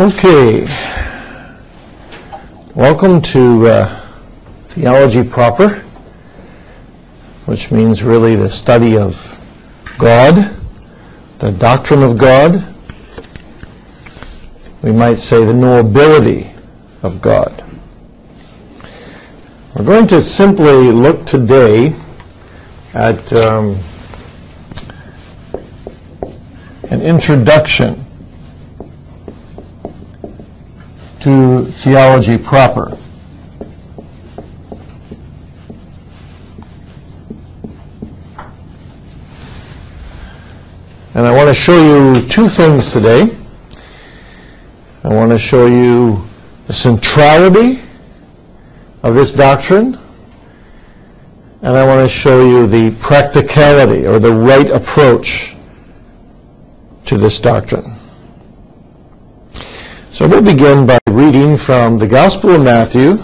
Okay. Welcome to uh, Theology Proper, which means really the study of God, the doctrine of God. We might say the knowability of God. We're going to simply look today at um, an introduction to theology proper. And I want to show you two things today. I want to show you the centrality of this doctrine, and I want to show you the practicality or the right approach to this doctrine. So we'll begin by reading from the Gospel of Matthew,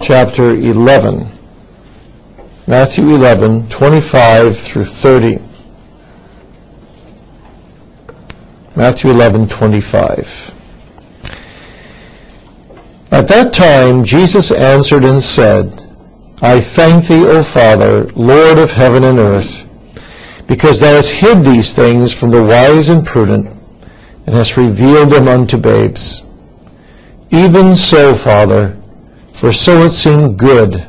chapter 11. Matthew 11, 25 through 30. Matthew 11, 25. At that time Jesus answered and said, I thank thee, O Father, Lord of heaven and earth, because thou hast hid these things from the wise and prudent, and hast revealed them unto babes. Even so, Father, for so it seemed good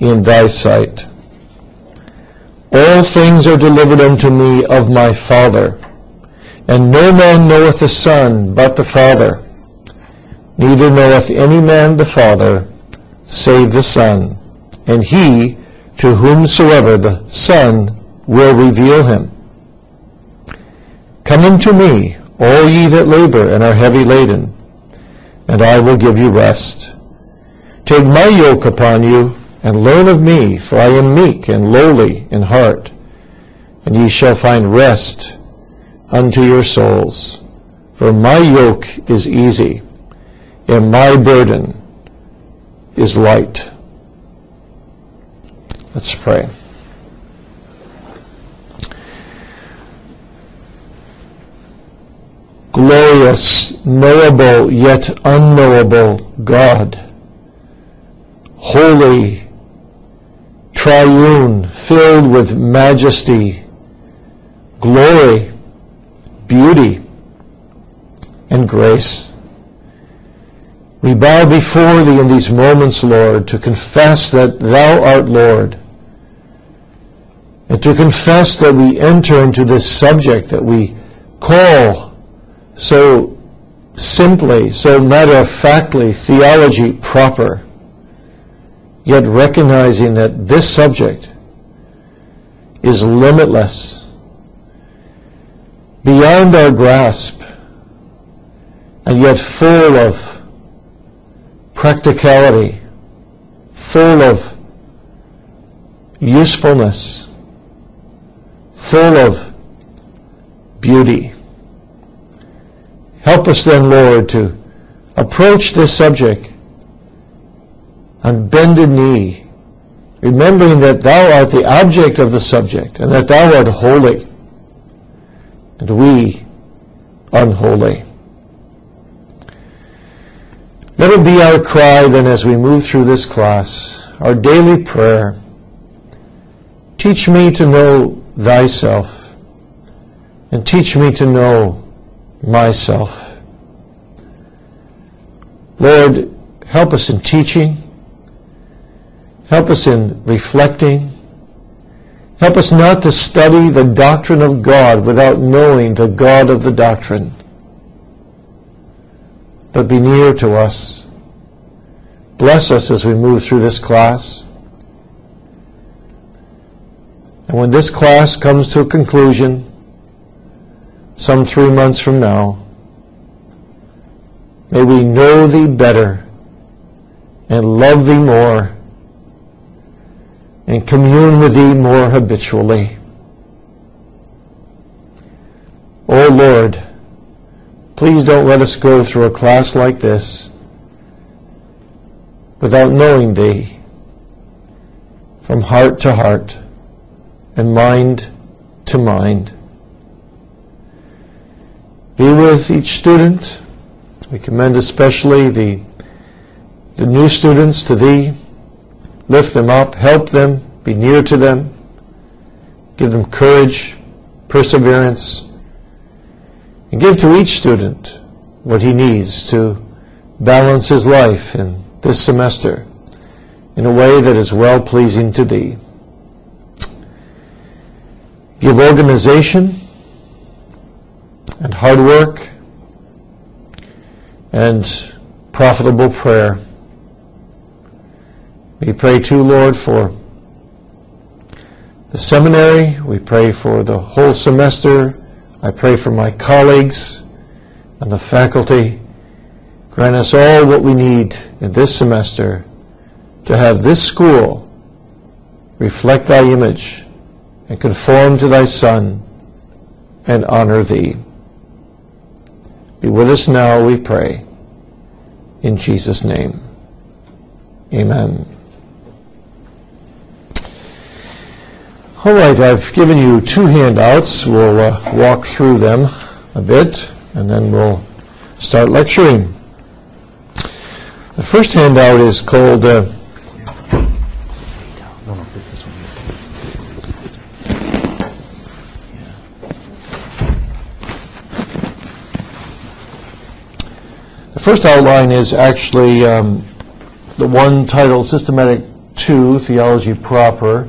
in thy sight. All things are delivered unto me of my Father, and no man knoweth the Son but the Father, neither knoweth any man the Father, save the Son, and he to whomsoever the Son will reveal him. Come unto me, all ye that labor and are heavy laden, and I will give you rest. Take my yoke upon you, and learn of me, for I am meek and lowly in heart, and ye shall find rest unto your souls. For my yoke is easy, and my burden is light. Let's pray. Glorious, knowable, yet unknowable God, holy, triune, filled with majesty, glory, beauty, and grace. We bow before Thee in these moments, Lord, to confess that Thou art Lord, and to confess that we enter into this subject that we call so simply, so matter of factly, theology proper, yet recognizing that this subject is limitless, beyond our grasp, and yet full of practicality, full of usefulness, full of beauty. Help us then, Lord, to approach this subject on bended knee, remembering that Thou art the object of the subject and that Thou art holy, and we unholy. Let it be our cry then as we move through this class, our daily prayer. Teach me to know thyself, and teach me to know myself. Lord, help us in teaching. Help us in reflecting. Help us not to study the doctrine of God without knowing the God of the doctrine but be near to us. Bless us as we move through this class. And when this class comes to a conclusion, some three months from now, may we know Thee better and love Thee more and commune with Thee more habitually. O oh Lord, Please don't let us go through a class like this without knowing Thee from heart to heart and mind to mind. Be with each student. We commend especially the, the new students to Thee. Lift them up, help them, be near to them, give them courage, perseverance, and give to each student what he needs to balance his life in this semester in a way that is well pleasing to Thee. Give organization and hard work and profitable prayer. We pray too, Lord, for the seminary. We pray for the whole semester. I pray for my colleagues and the faculty. Grant us all what we need in this semester to have this school reflect thy image and conform to thy Son and honor thee. Be with us now, we pray. In Jesus' name. Amen. All right, I've given you two handouts. We'll uh, walk through them a bit, and then we'll start lecturing. The first handout is called uh, The first outline is actually um, the one titled Systematic 2, Theology Proper.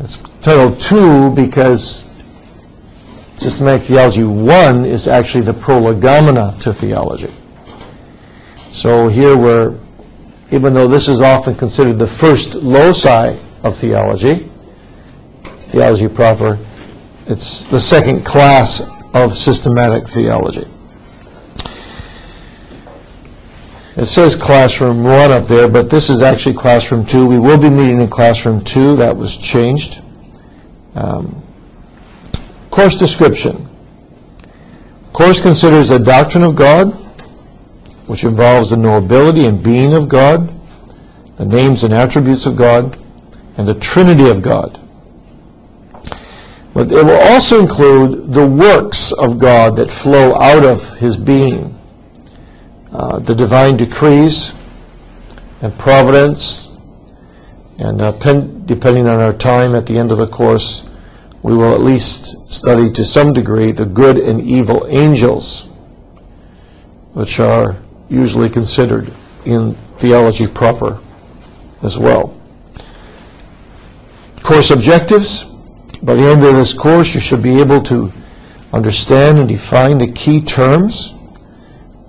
It's titled 2 because Systematic Theology 1 is actually the prolegomena to theology. So here we're, even though this is often considered the first loci of theology, theology proper, it's the second class of systematic theology. It says classroom one up there, but this is actually classroom two. We will be meeting in classroom two. That was changed. Um, course description. Course considers the doctrine of God, which involves the knowability and being of God, the names and attributes of God, and the Trinity of God. But it will also include the works of God that flow out of his being uh, the divine decrees and providence. And uh, pen, depending on our time at the end of the course, we will at least study to some degree the good and evil angels, which are usually considered in theology proper as well. Course objectives. By the end of this course, you should be able to understand and define the key terms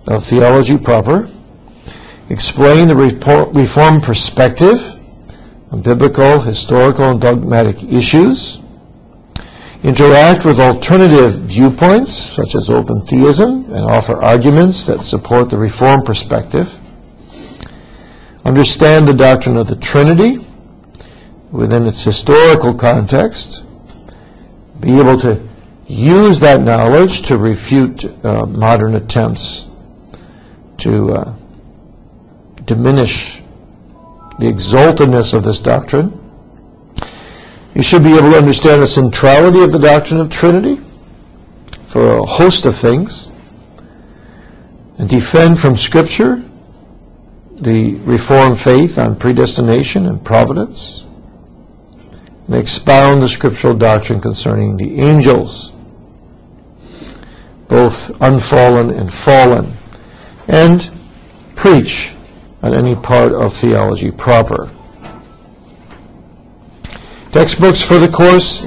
of theology proper, explain the Reformed perspective on biblical, historical, and dogmatic issues, interact with alternative viewpoints, such as open theism, and offer arguments that support the Reformed perspective, understand the doctrine of the Trinity within its historical context, be able to use that knowledge to refute uh, modern attempts to uh, diminish the exaltedness of this doctrine. You should be able to understand the centrality of the doctrine of Trinity for a host of things and defend from Scripture the Reformed faith on predestination and providence and expound the scriptural doctrine concerning the angels, both unfallen and fallen and preach on any part of theology proper. Textbooks for the course.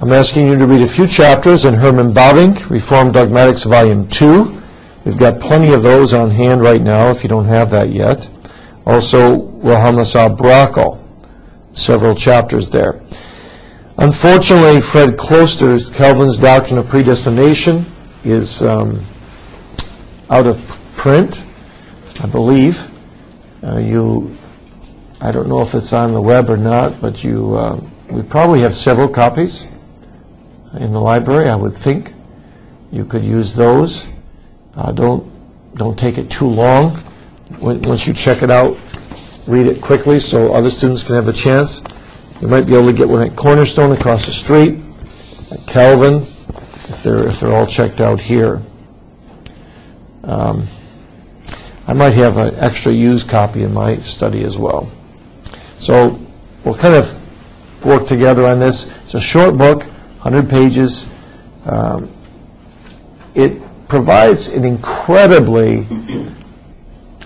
I'm asking you to read a few chapters in Herman Bavinck, Reformed Dogmatics, Volume 2. We've got plenty of those on hand right now if you don't have that yet. Also, Wilhelm Brakel, several chapters there. Unfortunately, Fred Kloster's Calvin's Doctrine of Predestination is um, out of print, I believe. Uh, you, I don't know if it's on the web or not, but you, uh, we probably have several copies in the library. I would think you could use those. Uh, don't don't take it too long. When, once you check it out, read it quickly so other students can have a chance. You might be able to get one at Cornerstone across the street, at Calvin, if they're if they're all checked out here. Um, I might have an extra used copy in my study as well. So we'll kind of work together on this. It's a short book, 100 pages. Um, it provides an incredibly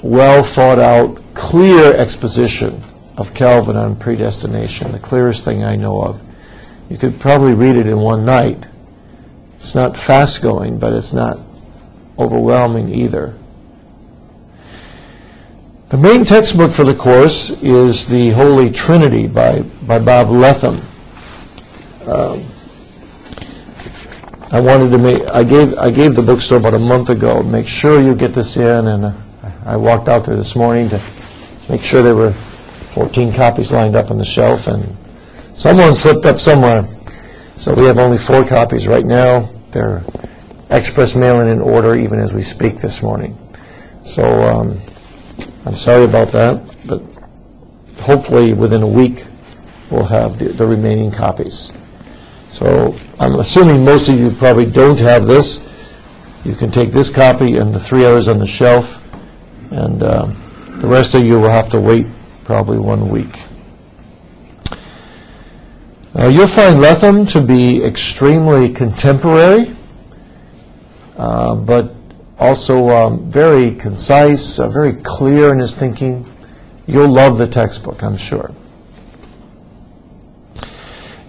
well thought out, clear exposition of Calvin on predestination, the clearest thing I know of. You could probably read it in one night. It's not fast going, but it's not overwhelming either. The main textbook for the course is The Holy Trinity by, by Bob Letham. Um, I wanted to make, I gave, I gave the bookstore about a month ago, make sure you get this in, and uh, I walked out there this morning to make sure there were 14 copies lined up on the shelf, and someone slipped up somewhere. So we have only four copies right now. They're express mailing in order even as we speak this morning. So um, I'm sorry about that, but hopefully within a week we'll have the, the remaining copies. So I'm assuming most of you probably don't have this. You can take this copy and the three others on the shelf, and uh, the rest of you will have to wait probably one week. Uh, you'll find Letham to be extremely contemporary, uh, but also um, very concise, uh, very clear in his thinking. You'll love the textbook, I'm sure.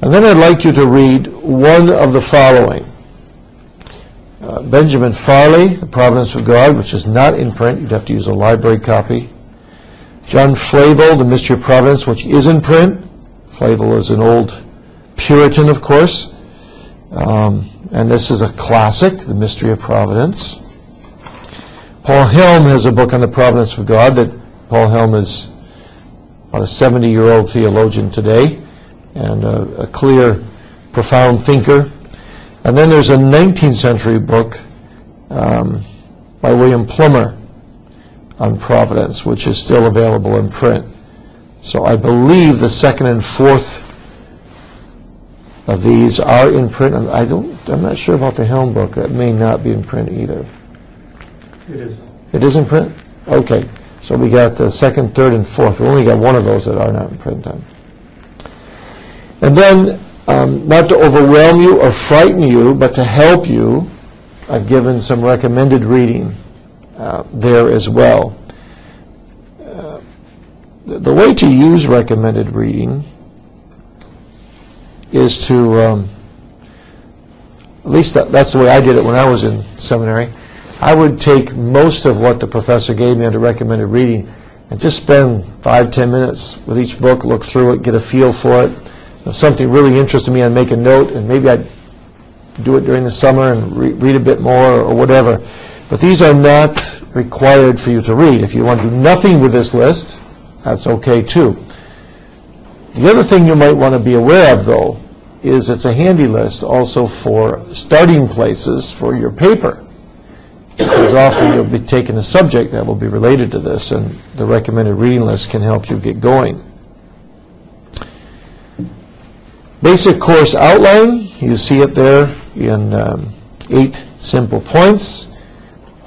And then I'd like you to read one of the following. Uh, Benjamin Farley, The Providence of God, which is not in print. You'd have to use a library copy. John Flavel, The Mystery of Providence, which is in print. Flavel is an old Puritan, of course. Um, and this is a classic, The Mystery of Providence. Paul Helm has a book on the providence of God that Paul Helm is about a 70 year old theologian today and a, a clear, profound thinker. And then there's a 19th century book um, by William Plumer on Providence, which is still available in print. So I believe the second and fourth of these are in print. I don't. I'm not sure about the Helm book. That may not be in print either. It is. It is in print. Okay. So we got the second, third, and fourth. We only got one of those that are not in print. Then. And then, um, not to overwhelm you or frighten you, but to help you, I've given some recommended reading uh, there as well. Uh, the way to use recommended reading is to, um, at least that, that's the way I did it when I was in seminary. I would take most of what the professor gave me under recommended reading and just spend five, ten minutes with each book, look through it, get a feel for it. If something really interested me, I'd make a note, and maybe I'd do it during the summer and re- read a bit more or whatever. But these are not required for you to read. If you want to do nothing with this list, that's okay too. The other thing you might want to be aware of, though, is it's a handy list also for starting places for your paper. Because often you'll be taking a subject that will be related to this, and the recommended reading list can help you get going. Basic course outline, you see it there in um, eight simple points.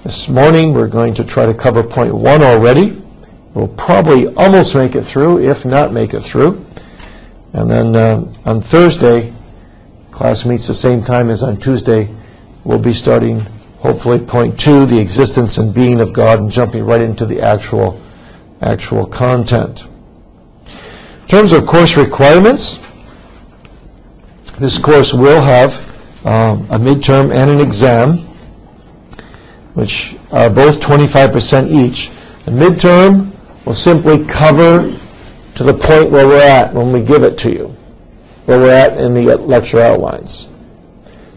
This morning we're going to try to cover point one already. We'll probably almost make it through, if not make it through. And then uh, on Thursday, class meets the same time as on Tuesday, we'll be starting hopefully point two, the existence and being of God, and jumping right into the actual, actual content. In terms of course requirements, this course will have um, a midterm and an exam, which are both 25% each. The midterm will simply cover to the point where we're at when we give it to you, where we're at in the lecture outlines.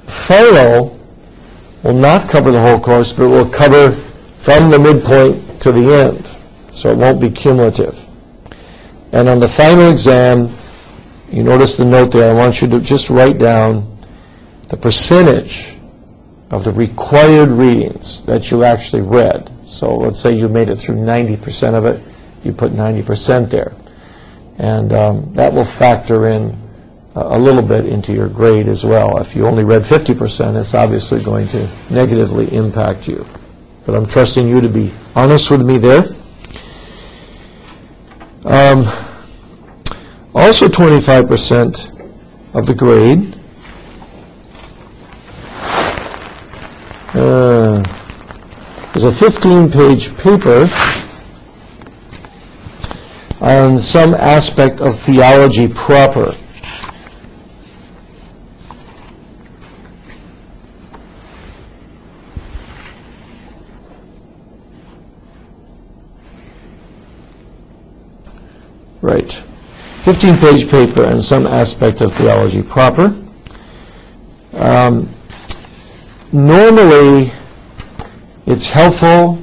Final will not cover the whole course, but will cover from the midpoint to the end, so it won't be cumulative. And on the final exam, you notice the note there. I want you to just write down the percentage of the required readings that you actually read. So let's say you made it through 90% of it, you put 90% there. And um, that will factor in a little bit into your grade as well. If you only read 50%, it's obviously going to negatively impact you. but I'm trusting you to be honest with me there. Um, Also 25% of the grade uh, is a 15-page paper on some aspect of theology proper. Right. 15-page paper on some aspect of theology proper. Um, Normally, it's helpful,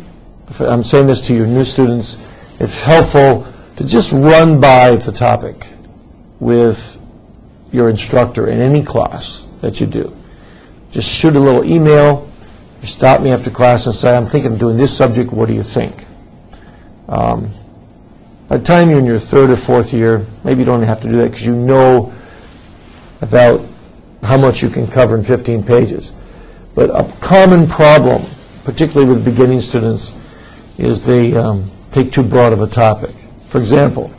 I'm saying this to your new students, it's helpful to just run by the topic with your instructor in any class that you do. Just shoot a little email, stop me after class and say, I'm thinking of doing this subject, what do you think? Um, By the time you're in your third or fourth year, maybe you don't have to do that because you know about how much you can cover in 15 pages. But a common problem, particularly with beginning students, is they um, take too broad of a topic. For example,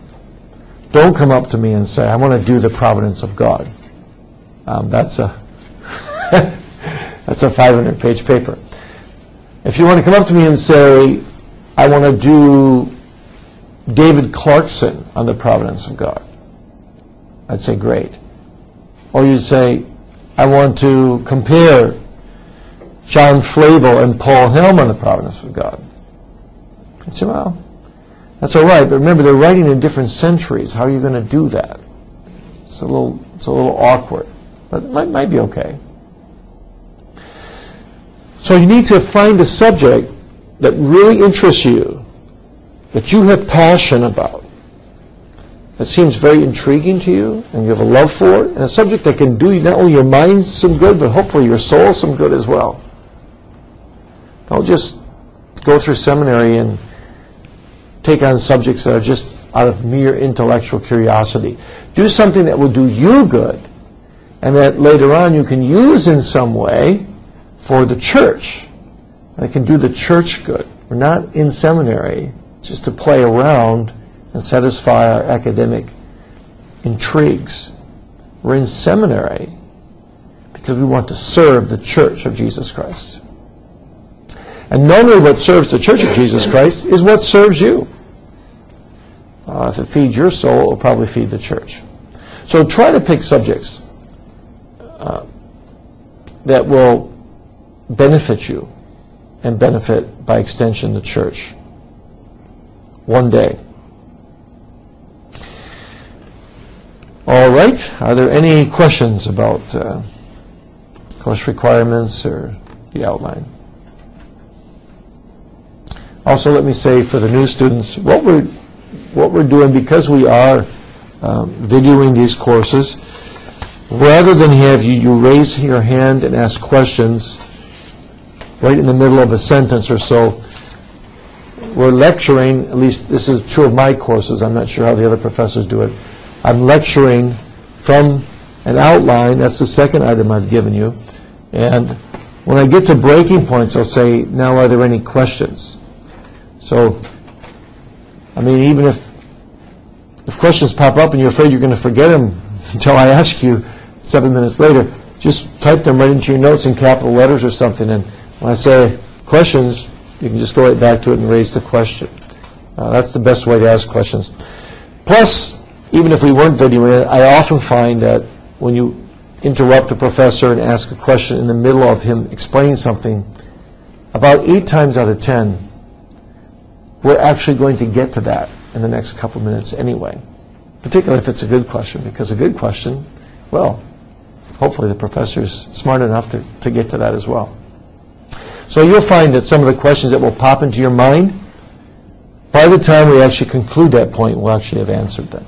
don't come up to me and say, I want to do the providence of God. Um, That's a, that's a 500-page paper. If you want to come up to me and say, I want to do David Clarkson on the providence of God, I'd say, great. Or you'd say, I want to compare John Flavel and Paul Helm on the providence of God. I'd say, well, that's all right, but remember, they're writing in different centuries. How are you going to do that? It's a little, it's a little awkward, but it might, might be okay. So you need to find a subject that really interests you, that you have passion about, that seems very intriguing to you, and you have a love for it, and a subject that can do not only your mind some good, but hopefully your soul some good as well. Don't just go through seminary and take on subjects that are just out of mere intellectual curiosity. Do something that will do you good, and that later on you can use in some way for the church. That can do the church good. We're not in seminary just to play around and satisfy our academic intrigues. We're in seminary because we want to serve the church of Jesus Christ. And normally what serves the church of Jesus Christ is what serves you. Uh, if it feeds your soul, it will probably feed the church. So try to pick subjects uh, that will benefit you and benefit, by extension, the church. One day. All right. Are there any questions about uh, course requirements or the outline? Also, let me say for the new students, what we're, what we're doing, because we are um, videoing these courses, rather than have you, you raise your hand and ask questions right in the middle of a sentence or so, we're lecturing, at least this is true of my courses, I'm not sure how the other professors do it. I'm lecturing from an outline, that's the second item I've given you, and when I get to breaking points, I'll say, now are there any questions? So, I mean, even if, if questions pop up and you're afraid you're going to forget them until I ask you seven minutes later, just type them right into your notes in capital letters or something, and when I say questions, you can just go right back to it and raise the question. Uh, That's the best way to ask questions. Plus, even if we weren't videoing it, I often find that when you interrupt a professor and ask a question in the middle of him explaining something, about eight times out of 10, we're actually going to get to that in the next couple minutes anyway, particularly if it's a good question, because a good question, well, hopefully the professor's smart enough to, to get to that as well. So you'll find that some of the questions that will pop into your mind, by the time we actually conclude that point, we'll actually have answered them.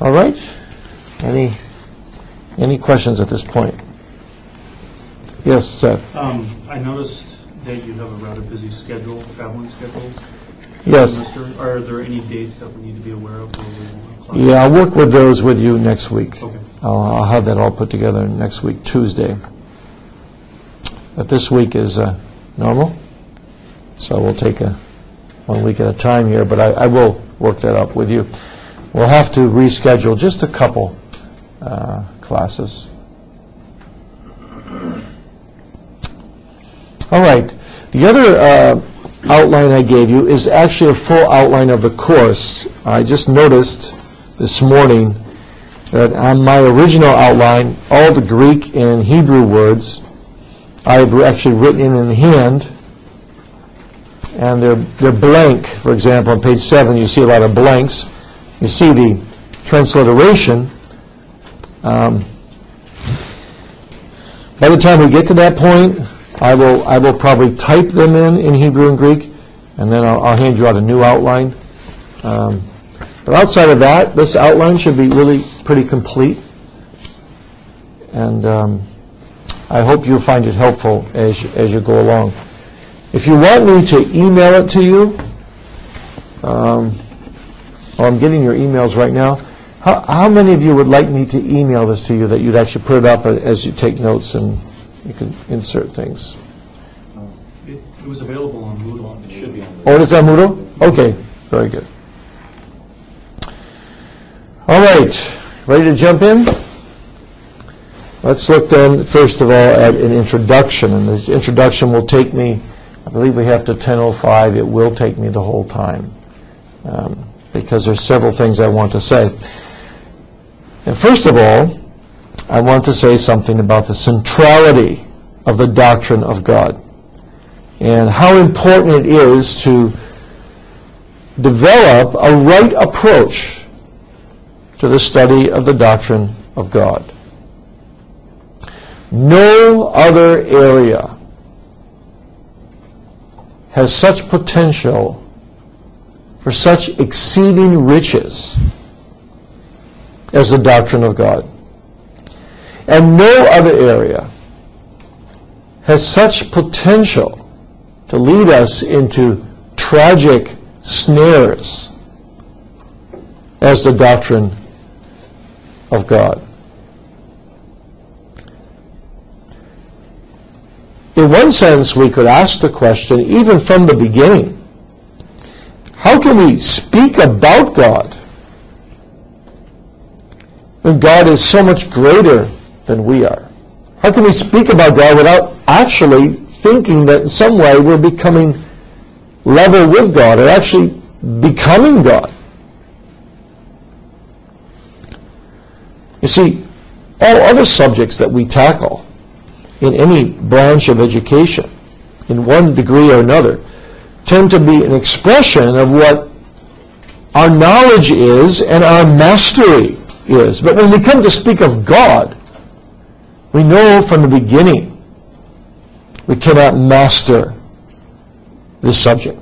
All right? Any, any questions at this point? Yes, Seth? Um, I noticed that you have a rather busy schedule, traveling schedule. Yes. semester. Are there any dates that we need to be aware of? where we won't have class? Yeah, I'll work with those with you next week. Okay. I'll, I'll have that all put together next week, Tuesday. But this week is uh, normal, so we'll take a one week at a time here, but I, I will work that up with you. We'll have to reschedule just a couple uh, classes. All right. The other uh, outline I gave you is actually a full outline of the course. I just noticed this morning that on my original outline, all the Greek and Hebrew words I've actually written in hand, and they're, they're blank. For example, on page 7, you see a lot of blanks. You see the transliteration. Um, by the time we get to that point, I will, I will probably type them in in Hebrew and Greek, and then I'll, I'll hand you out a new outline. Um, but outside of that, this outline should be really pretty complete. And um, I hope you'll find it helpful as, you- as you go along. If you want me to email it to you, um, well, I'm getting your emails right now. How, how many of you would like me to email this to you, that you'd actually put it up as you take notes and you can insert things? It it was available on Moodle. It should be on Oh, it is on Moodle? Okay, very good. All right, ready to jump in? Let's look then, first of all, at an introduction. And this introduction will take me, I believe we have to 10:05. It will take me the whole time, um, because there's several things I want to say. And first of all, I want to say something about the centrality of the doctrine of God and how important it is to develop a right approach to the study of the doctrine of God. No other area has such potential for such exceeding riches as the doctrine of God. And no other area has such potential to lead us into tragic snares as the doctrine of God. In one sense, we could ask the question, even from the beginning, how can we speak about God when God is so much greater than we are? How can we speak about God without actually thinking that in some way we're becoming level with God or actually becoming God? You see, all other subjects that we tackle in any branch of education, in one degree or another, tend to be an expression of what our knowledge is and our mastery is. But when we come to speak of God, we know from the beginning we cannot master this subject.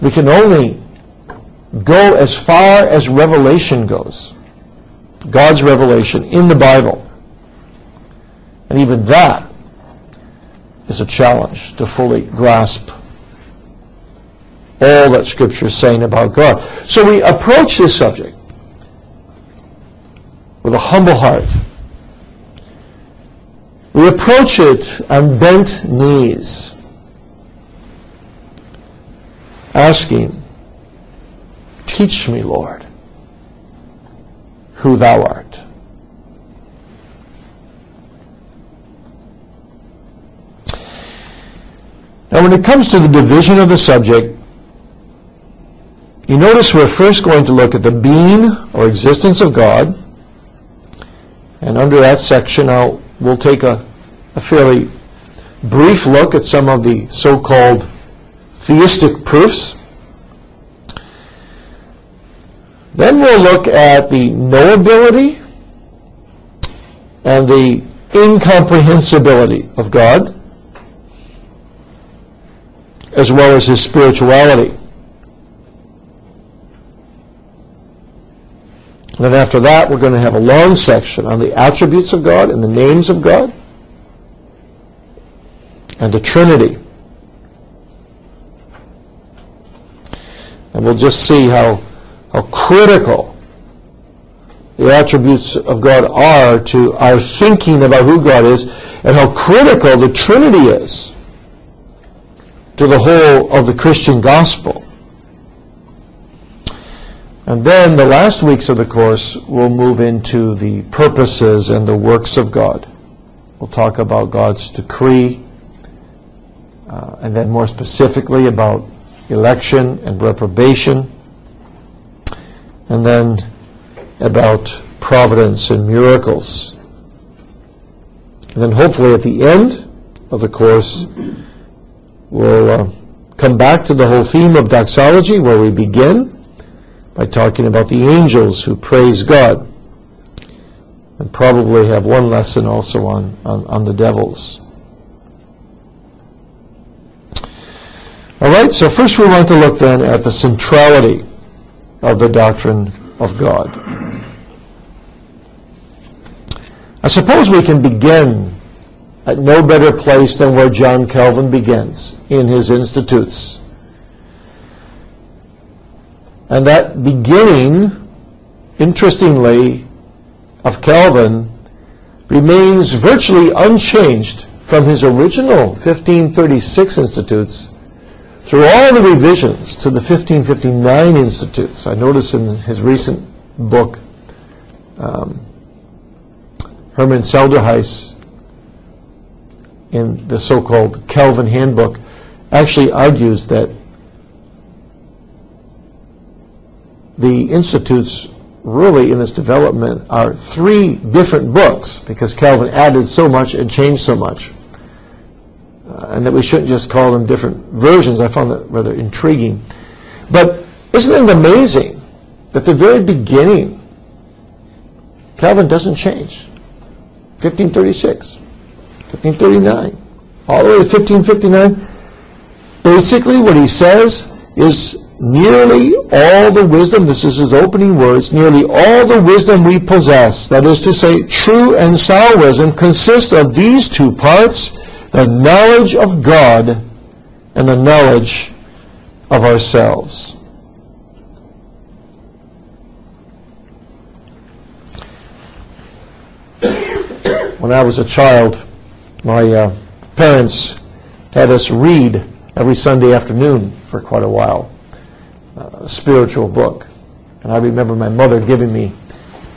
We can only go as far as revelation goes, God's revelation in the Bible. And even that is a challenge to fully grasp all that Scripture is saying about God. So we approach this subject with a humble heart. We approach it on bent knees, asking, Teach me, Lord, who thou art. Now, when it comes to the division of the subject, you notice we're first going to look at the being or existence of God. And under that section, I'll, we'll take a, a fairly brief look at some of the so-called theistic proofs. Then we'll look at the knowability and the incomprehensibility of God, as well as his spirituality. Then after that, we're going to have a long section on the attributes of God and the names of God and the Trinity. And we'll just see how, how critical the attributes of God are to our thinking about who God is and how critical the Trinity is to the whole of the Christian gospel. And then the last weeks of the course will move into the purposes and the works of God. We'll talk about God's decree, uh, and then more specifically about election and reprobation, and then about providence and miracles. And then hopefully at the end of the course, we'll uh, come back to the whole theme of doxology where we begin by talking about the angels who praise God. And probably have one lesson also on, on, on the devils. All right, so first we want to look then at the centrality of the doctrine of God. I suppose we can begin at no better place than where John Calvin begins in his Institutes. And that beginning, interestingly, of Calvin remains virtually unchanged from his original 1536 Institutes through all the revisions to the 1559 Institutes. I notice in his recent book, um, Herman Selderhuis, in the so-called Calvin Handbook, actually argues that the institutes really in this development are three different books because Calvin added so much and changed so much uh, and that we shouldn't just call them different versions. I found that rather intriguing. But isn't it amazing that the very beginning, Calvin doesn't change? 1536, 1539, all the way to 1559. Basically, what he says is nearly all the wisdom, this is his opening words, nearly all the wisdom we possess, that is to say, true and sound wisdom, consists of these two parts the knowledge of God and the knowledge of ourselves. When I was a child, my uh, parents had us read every Sunday afternoon for quite a while, uh, a spiritual book. And I remember my mother giving me,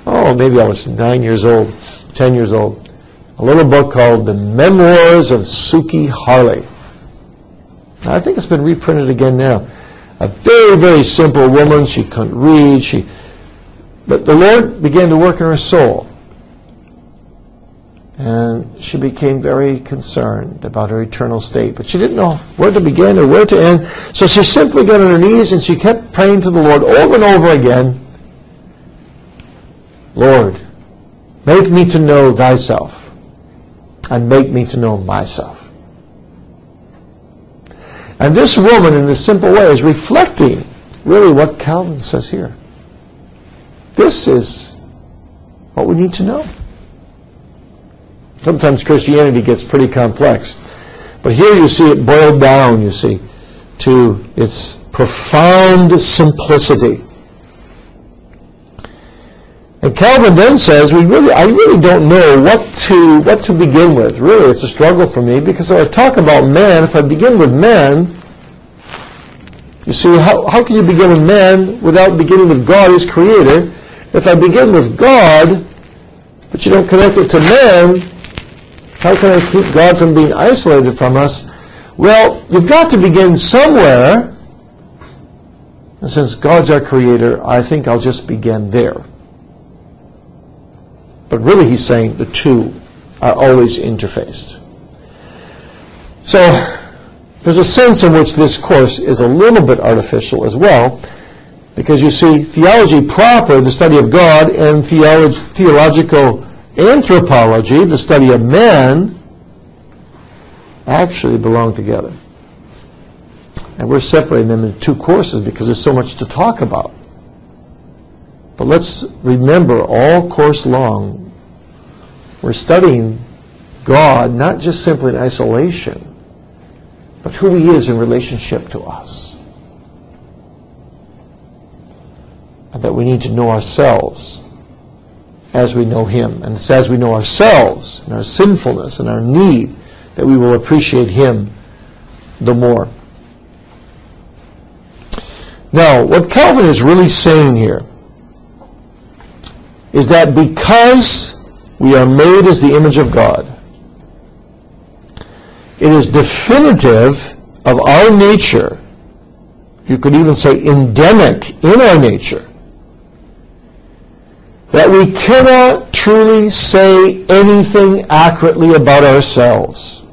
oh, maybe I was nine years old, ten years old, a little book called The Memoirs of Sukey Harley. I think it's been reprinted again now. A very, very simple woman. She couldn't read. She, but the Lord began to work in her soul. And she became very concerned about her eternal state. But she didn't know where to begin or where to end. So she simply got on her knees and she kept praying to the Lord over and over again Lord, make me to know thyself and make me to know myself. And this woman, in this simple way, is reflecting really what Calvin says here. This is what we need to know. Sometimes Christianity gets pretty complex. But here you see it boiled down, you see, to its profound simplicity. And Calvin then says, we really, I really don't know what to, what to begin with. Really, it's a struggle for me because if I talk about man, if I begin with man, you see, how, how can you begin with man without beginning with God as creator? If I begin with God, but you don't connect it to man, how can I keep God from being isolated from us? Well, you've got to begin somewhere. And since God's our creator, I think I'll just begin there. But really, he's saying the two are always interfaced. So, there's a sense in which this course is a little bit artificial as well, because you see, theology proper, the study of God, and theolog- theological anthropology, the study of man, actually belong together. And we're separating them into two courses because there's so much to talk about. But let's remember all course long, we're studying God not just simply in isolation, but who He is in relationship to us. And that we need to know ourselves as we know Him. And it's as we know ourselves and our sinfulness and our need that we will appreciate Him the more. Now, what Calvin is really saying here is that because we are made as the image of God, it is definitive of our nature, you could even say endemic in our nature, that we cannot truly say anything accurately about ourselves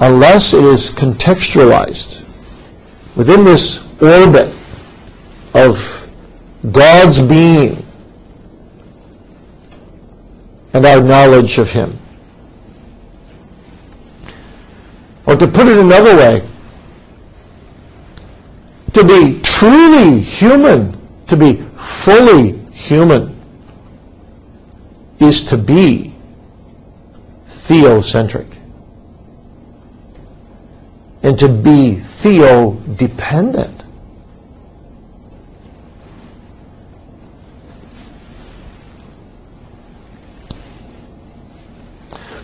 unless it is contextualized within this orbit of God's being and our knowledge of Him. Or to put it another way, to be truly human, to be fully human, is to be theocentric and to be theo-dependent.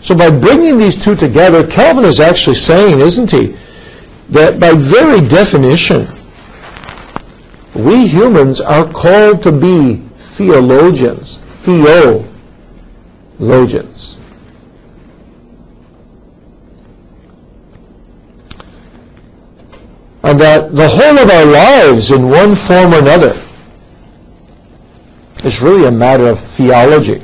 So by bringing these two together, Calvin is actually saying, isn't he, that by very definition, we humans are called to be theologians, theologians. And that the whole of our lives, in one form or another, is really a matter of theology.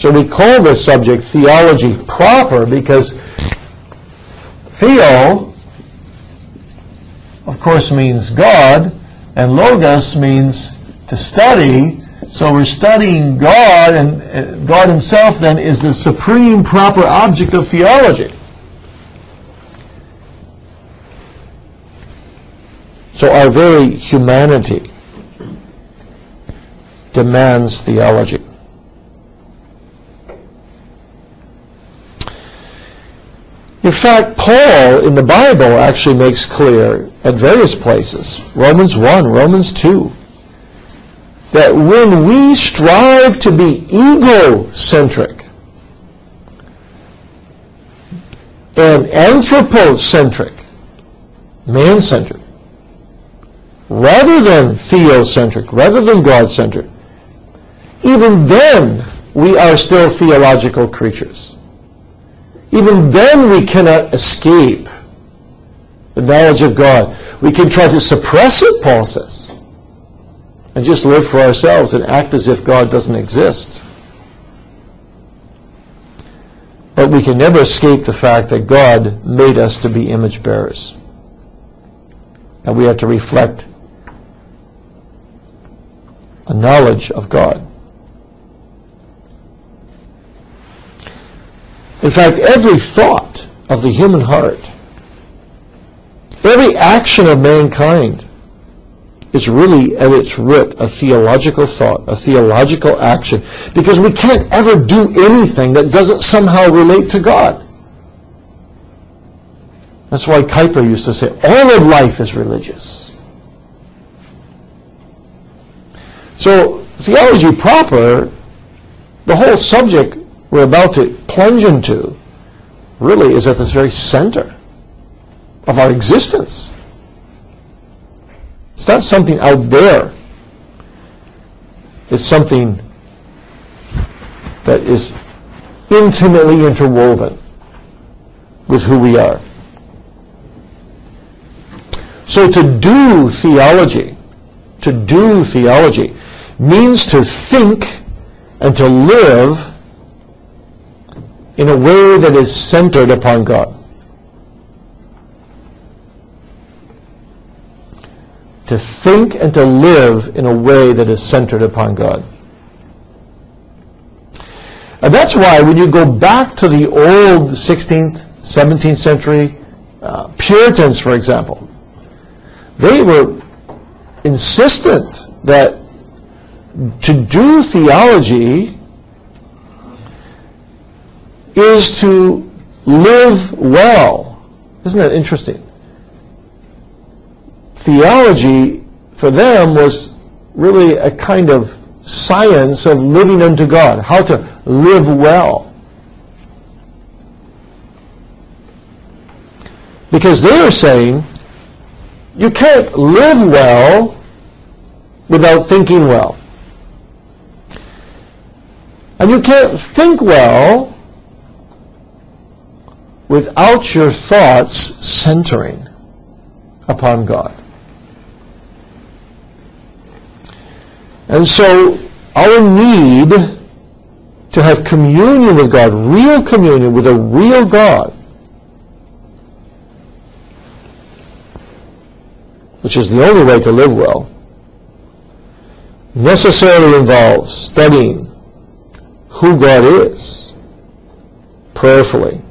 So we call this subject theology proper because theo, of course, means God, and logos means to study. So we're studying God, and uh, God Himself then is the supreme proper object of theology. So our very humanity demands theology. In fact, Paul in the Bible actually makes clear at various places, Romans 1, Romans 2, that when we strive to be egocentric and anthropocentric, man-centered, rather than theocentric, rather than God-centered, even then we are still theological creatures. Even then we cannot escape the knowledge of God. We can try to suppress it, Paul says, and just live for ourselves and act as if God doesn't exist. But we can never escape the fact that God made us to be image bearers. And we have to reflect a knowledge of God. In fact, every thought of the human heart, every action of mankind is really at its root a theological thought, a theological action, because we can't ever do anything that doesn't somehow relate to God. That's why Kuyper used to say, all of life is religious. So, theology proper, the whole subject we're about to plunge into really is at this very center of our existence. It's not something out there. It's something that is intimately interwoven with who we are. So to do theology, to do theology, means to think and to live in a way that is centered upon God. To think and to live in a way that is centered upon God. And that's why when you go back to the old 16th, 17th century uh, Puritans, for example, they were insistent that to do theology is to live well. Isn't that interesting? Theology for them was really a kind of science of living unto God, how to live well. Because they are saying you can't live well without thinking well. And you can't think well without your thoughts centering upon God. And so our need to have communion with God, real communion with a real God, which is the only way to live well, necessarily involves studying who God is prayerfully,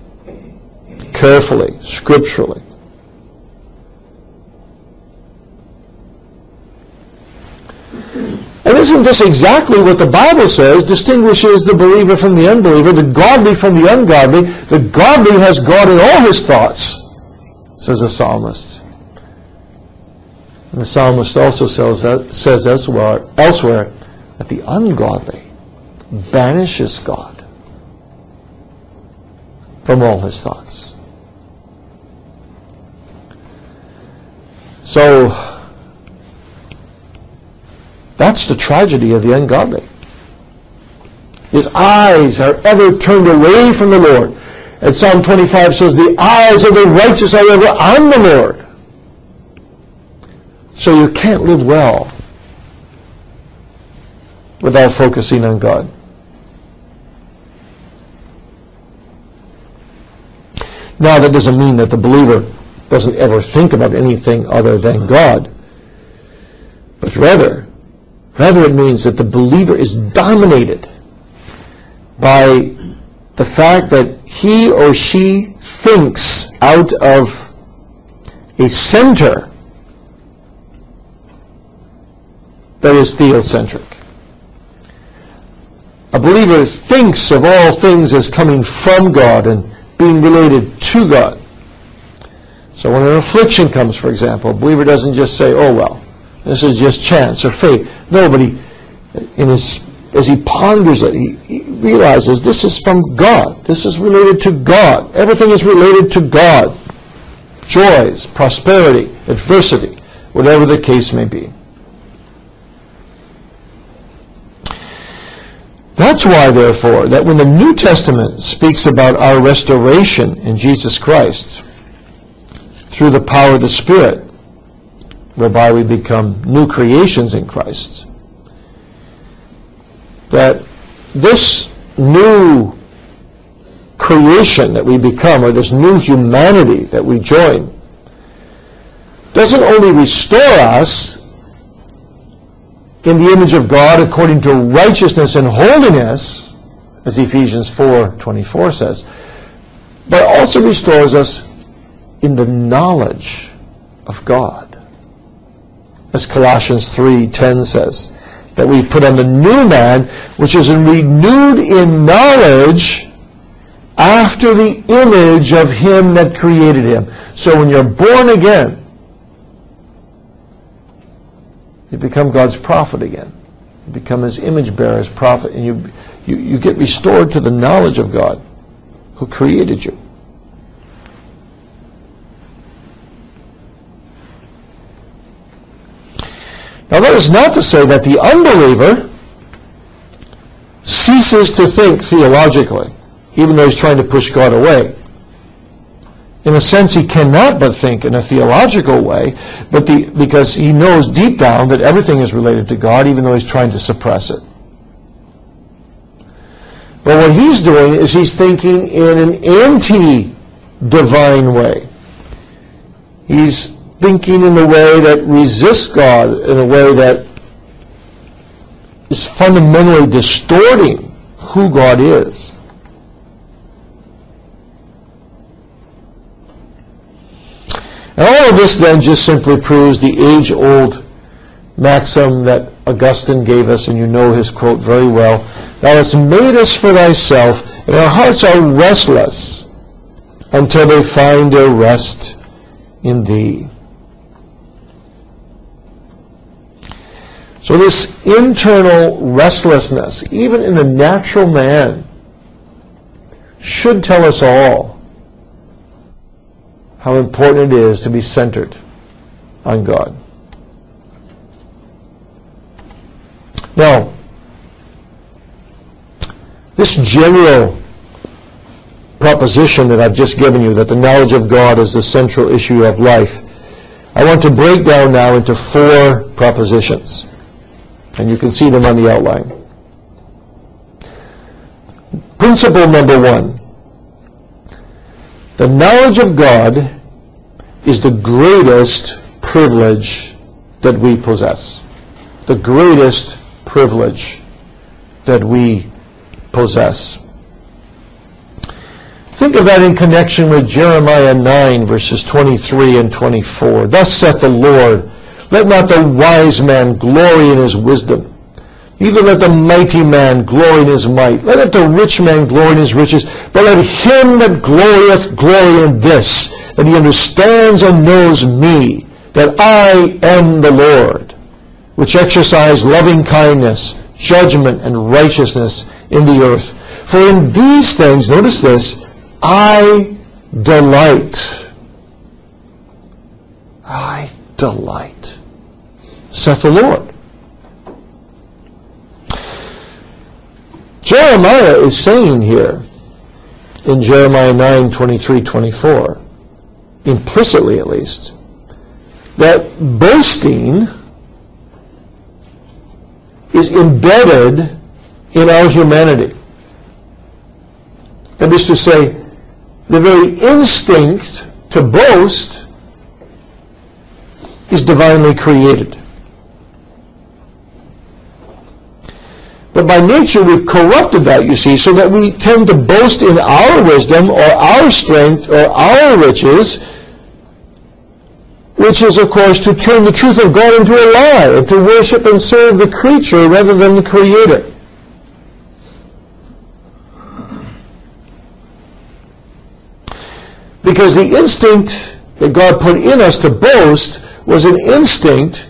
carefully, scripturally. And isn't this exactly what the Bible says distinguishes the believer from the unbeliever, the godly from the ungodly? The godly has God in all his thoughts, says the psalmist. And the psalmist also says, that, says elsewhere, elsewhere that the ungodly banishes God from all his thoughts. So, that's the tragedy of the ungodly. His eyes are ever turned away from the Lord. And Psalm 25 says, The eyes of the righteous are ever on the Lord. So you can't live well without focusing on God. Now, that doesn't mean that the believer doesn't ever think about anything other than God, but rather, rather it means that the believer is dominated by the fact that he or she thinks out of a center that is theocentric. A believer thinks of all things as coming from God and being related to God. So when an affliction comes, for example, a believer doesn't just say, oh, well, this is just chance or fate. No, but he, in his, as he ponders it, he, he realizes this is from God. This is related to God. Everything is related to God. Joys, prosperity, adversity, whatever the case may be. That's why, therefore, that when the New Testament speaks about our restoration in Jesus Christ through the power of the Spirit, whereby we become new creations in Christ, that this new creation that we become, or this new humanity that we join, doesn't only restore us in the image of God according to righteousness and holiness, as Ephesians 4:24 says, but also restores us in the knowledge of God. As Colossians 3:10 says, that we put on the new man, which is renewed in knowledge after the image of him that created him. So when you're born again, you become God's prophet again. You become his image bearer, his prophet, and you, you, you get restored to the knowledge of God who created you. Now, that is not to say that the unbeliever ceases to think theologically, even though he's trying to push God away. In a sense, he cannot but think in a theological way, but the, because he knows deep down that everything is related to God, even though he's trying to suppress it. But what he's doing is he's thinking in an anti-divine way. He's thinking in a way that resists God, in a way that is fundamentally distorting who God is. And all of this then just simply proves the age-old maxim that Augustine gave us, and you know his quote very well, Thou hast made us for thyself, and our hearts are restless until they find their rest in thee. So this internal restlessness, even in the natural man, should tell us all how important it is to be centered on God. Now, this general proposition that I've just given you, that the knowledge of God is the central issue of life, I want to break down now into four propositions. And you can see them on the outline. Principle number one. The knowledge of God is the greatest privilege that we possess. The greatest privilege that we possess. Think of that in connection with Jeremiah 9, verses 23 and 24. Thus saith the Lord, Let not the wise man glory in his wisdom, neither let the mighty man glory in his might, let not the rich man glory in his riches, but let him that glorieth glory in this, that he understands and knows me, that I am the Lord, which exercise loving kindness, judgment, and righteousness in the earth. For in these things, notice this, I delight. I delight, saith the Lord. Jeremiah is saying here in Jeremiah 9, 23, 24, implicitly at least, that boasting is embedded in our humanity. That is to say, the very instinct to boast is divinely created. But by nature, we've corrupted that, you see, so that we tend to boast in our wisdom or our strength or our riches, which is, of course, to turn the truth of God into a lie and to worship and serve the creature rather than the Creator. Because the instinct that God put in us to boast was an instinct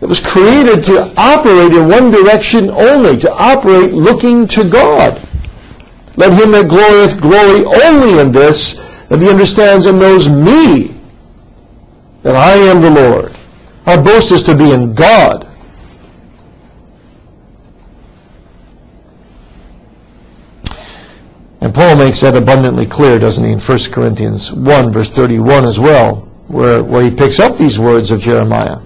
that was created to operate in one direction only, to operate looking to God. Let him that glorieth glory only in this, that he understands and knows me, that I am the Lord. Our boast is to be in God. And Paul makes that abundantly clear, doesn't he, in 1 Corinthians 1, verse 31 as well, where, where he picks up these words of Jeremiah.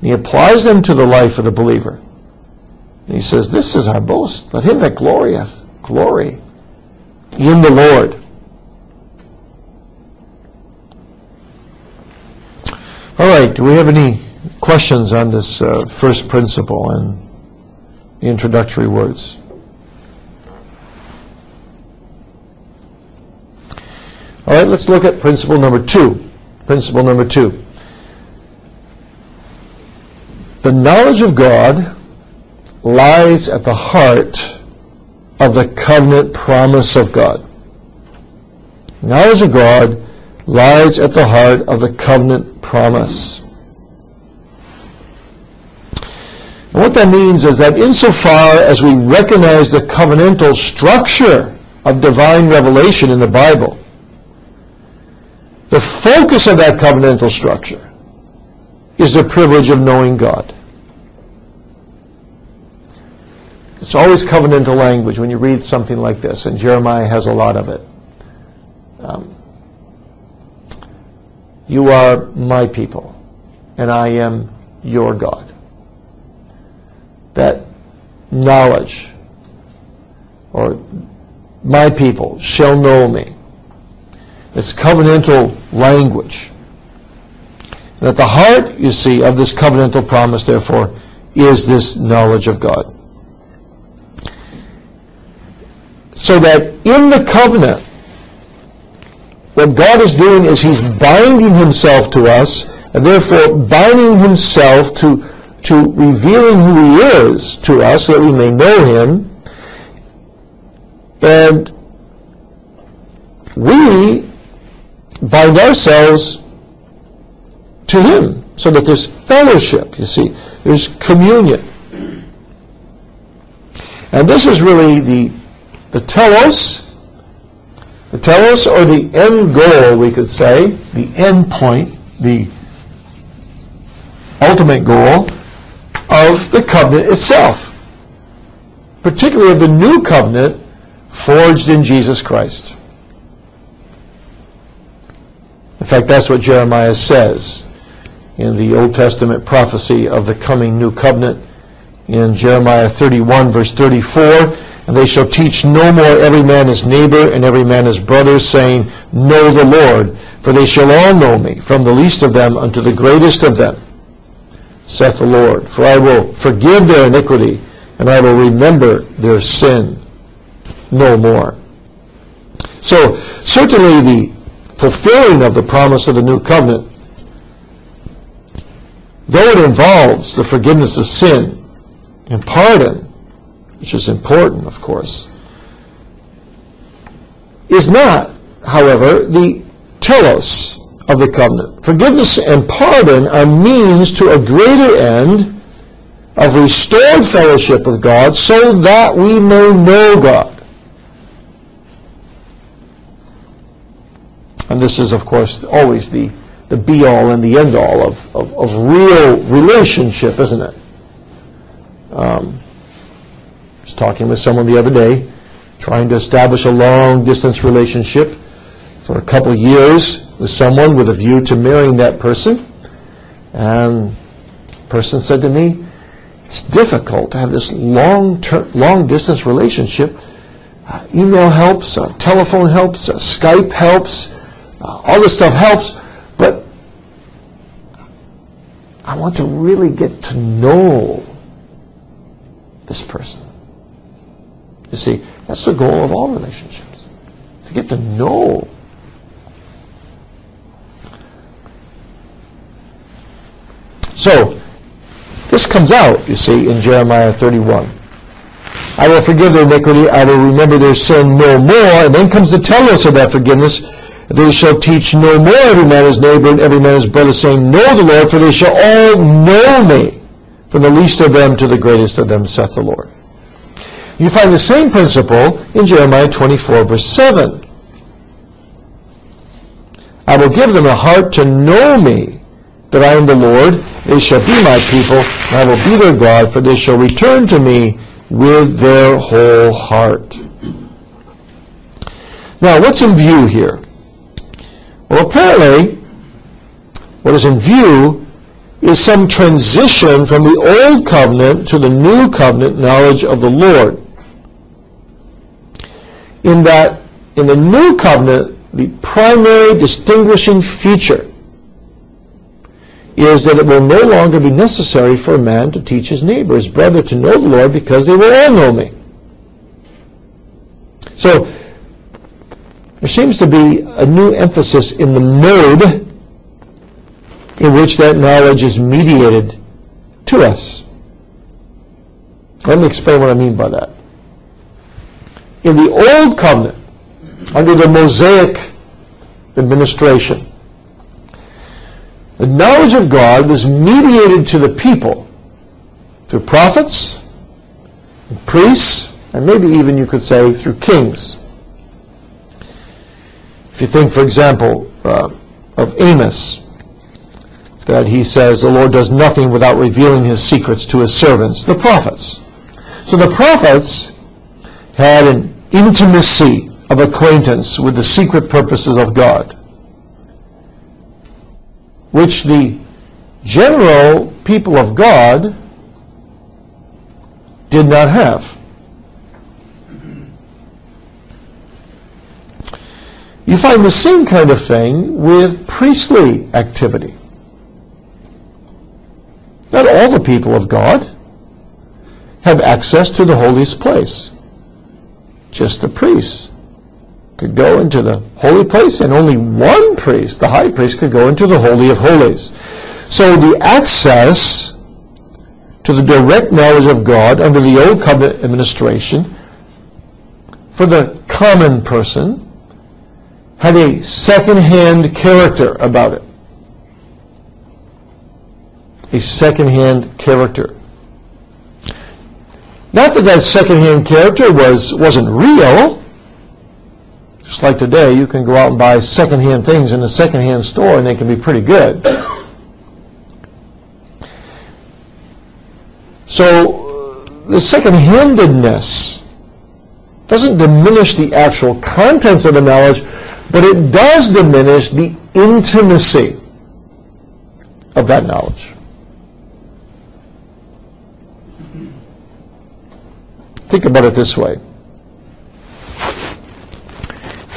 And he applies them to the life of the believer. And he says, This is our boast. Let him that glorieth glory in the Lord. All right, do we have any questions on this uh, first principle and the introductory words? All right, let's look at principle number two. Principle number two. The knowledge of God lies at the heart of the covenant promise of God. Knowledge of God lies at the heart of the covenant promise. And what that means is that insofar as we recognize the covenantal structure of divine revelation in the Bible, the focus of that covenantal structure is the privilege of knowing God. It's always covenantal language when you read something like this, and Jeremiah has a lot of it. Um, you are my people, and I am your God. That knowledge, or my people shall know me. It's covenantal language. And at the heart, you see, of this covenantal promise, therefore, is this knowledge of God. So that in the covenant, what God is doing is He's binding Himself to us, and therefore binding Himself to, to revealing who He is to us so that we may know Him. And we bind ourselves to Him so that there's fellowship, you see, there's communion. And this is really the, the telos, the telos or the end goal, we could say, the end point, the ultimate goal of the covenant itself, particularly of the new covenant forged in Jesus Christ. In fact, that's what Jeremiah says in the Old Testament prophecy of the coming new covenant in Jeremiah 31, verse 34. And they shall teach no more every man his neighbor and every man his brother, saying, Know the Lord, for they shall all know me, from the least of them unto the greatest of them, saith the Lord. For I will forgive their iniquity, and I will remember their sin no more. So, certainly the fulfilling of the promise of the new covenant, though it involves the forgiveness of sin and pardon, which is important, of course, is not, however, the telos of the covenant. Forgiveness and pardon are means to a greater end of restored fellowship with God so that we may know God. And this is, of course, always the, the be all and the end all of, of, of real relationship, isn't it? Um, I was talking with someone the other day, trying to establish a long distance relationship for a couple years with someone with a view to marrying that person. And the person said to me, it's difficult to have this long term, long distance relationship. Uh, email helps, uh, telephone helps, uh, Skype helps, uh, all this stuff helps, but I want to really get to know this person. You see, that's the goal of all relationships, to get to know. So, this comes out, you see, in Jeremiah 31. I will forgive their iniquity, I will remember their sin no more, and then comes the telos of that forgiveness they shall teach no more every man his neighbor and every man his brother, saying, Know the Lord, for they shall all know me, from the least of them to the greatest of them, saith the Lord. You find the same principle in Jeremiah 24, verse 7. I will give them a heart to know me, that I am the Lord. They shall be my people, and I will be their God, for they shall return to me with their whole heart. Now, what's in view here? Well, apparently, what is in view is some transition from the old covenant to the new covenant knowledge of the Lord. In that, in the new covenant, the primary distinguishing feature is that it will no longer be necessary for a man to teach his neighbor, his brother, to know the Lord because they will all know me. So, there seems to be a new emphasis in the mode in which that knowledge is mediated to us. Let me explain what I mean by that. In the Old Covenant, under the Mosaic administration, the knowledge of God was mediated to the people through prophets, and priests, and maybe even you could say through kings. If you think, for example, uh, of Amos, that he says the Lord does nothing without revealing his secrets to his servants, the prophets. So the prophets had an intimacy of acquaintance with the secret purposes of God, which the general people of God did not have. You find the same kind of thing with priestly activity. Not all the people of God have access to the holiest place. Just the priests could go into the holy place, and only one priest, the high priest, could go into the Holy of Holies. So the access to the direct knowledge of God under the Old Covenant administration for the common person had a second-hand character about it. A second-hand character. Not that that secondhand character was, wasn't real. Just like today, you can go out and buy secondhand things in a secondhand store and they can be pretty good. So, the second-handedness doesn't diminish the actual contents of the knowledge, but it does diminish the intimacy of that knowledge. Think about it this way.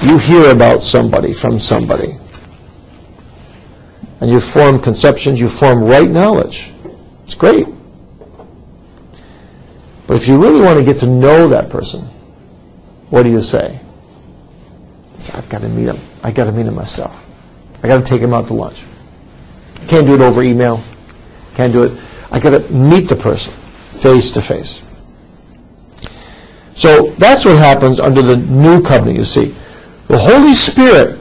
You hear about somebody from somebody, and you form conceptions, you form right knowledge. It's great. But if you really want to get to know that person, what do you say? I've got to meet him. I got to meet him myself. I got to take him out to lunch. Can't do it over email. Can't do it. I got to meet the person face to face. So that's what happens under the new covenant, you see. The Holy Spirit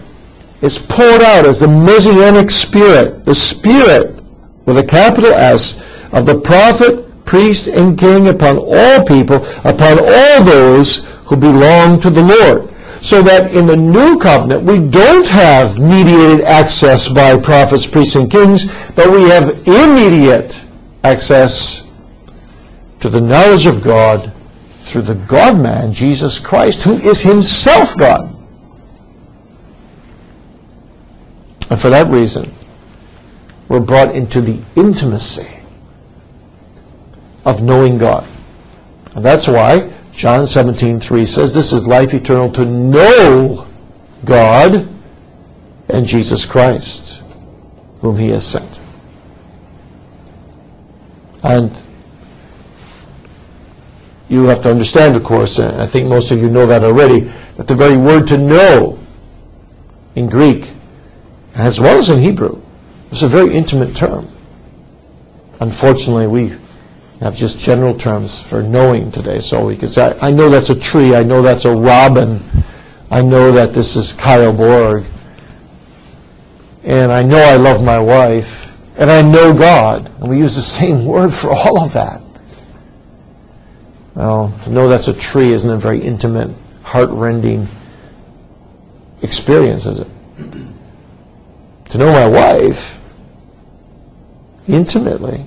is poured out as the Messianic Spirit, the Spirit with a capital S of the prophet, priest, and king upon all people, upon all those who belong to the Lord. So that in the new covenant, we don't have mediated access by prophets, priests, and kings, but we have immediate access to the knowledge of God through the God man, Jesus Christ, who is himself God. And for that reason, we're brought into the intimacy of knowing God. And that's why John 17, 3 says, This is life eternal to know God and Jesus Christ, whom he has sent. And you have to understand, of course, and I think most of you know that already, that the very word to know in Greek, as well as in Hebrew, is a very intimate term. Unfortunately, we have just general terms for knowing today. So we could say, I know that's a tree, I know that's a robin, I know that this is Kyle Borg, and I know I love my wife, and I know God. And we use the same word for all of that. Well, to know that's a tree isn't a very intimate, heart-rending experience, is it? To know my wife intimately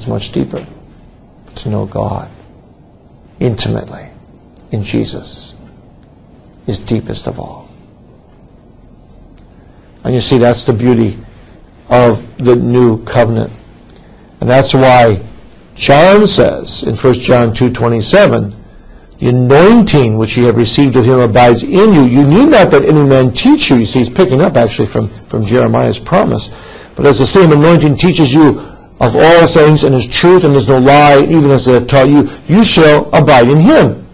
is much deeper. To know God intimately in Jesus is deepest of all. And you see, that's the beauty of the new covenant. And that's why John says in 1 John 2.27, the anointing which ye have received of him abides in you. You need not that any man teach you. You see, he's picking up actually from, from Jeremiah's promise. But as the same anointing teaches you of all things and is truth and is no lie, even as they have taught you, you shall abide in him.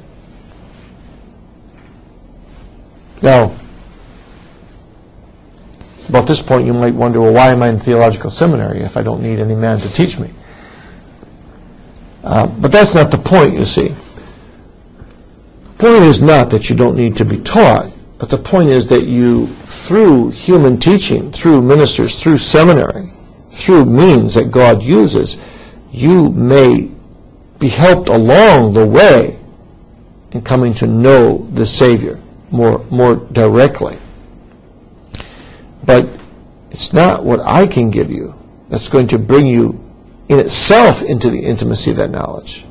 Now, about this point, you might wonder, well, why am I in theological seminary if I don't need any man to teach me? Uh, but that's not the point, you see. The point is not that you don't need to be taught, but the point is that you, through human teaching, through ministers, through seminary, through means that God uses, you may be helped along the way in coming to know the Savior more, more directly. But it's not what I can give you that's going to bring you in itself into the intimacy of that knowledge.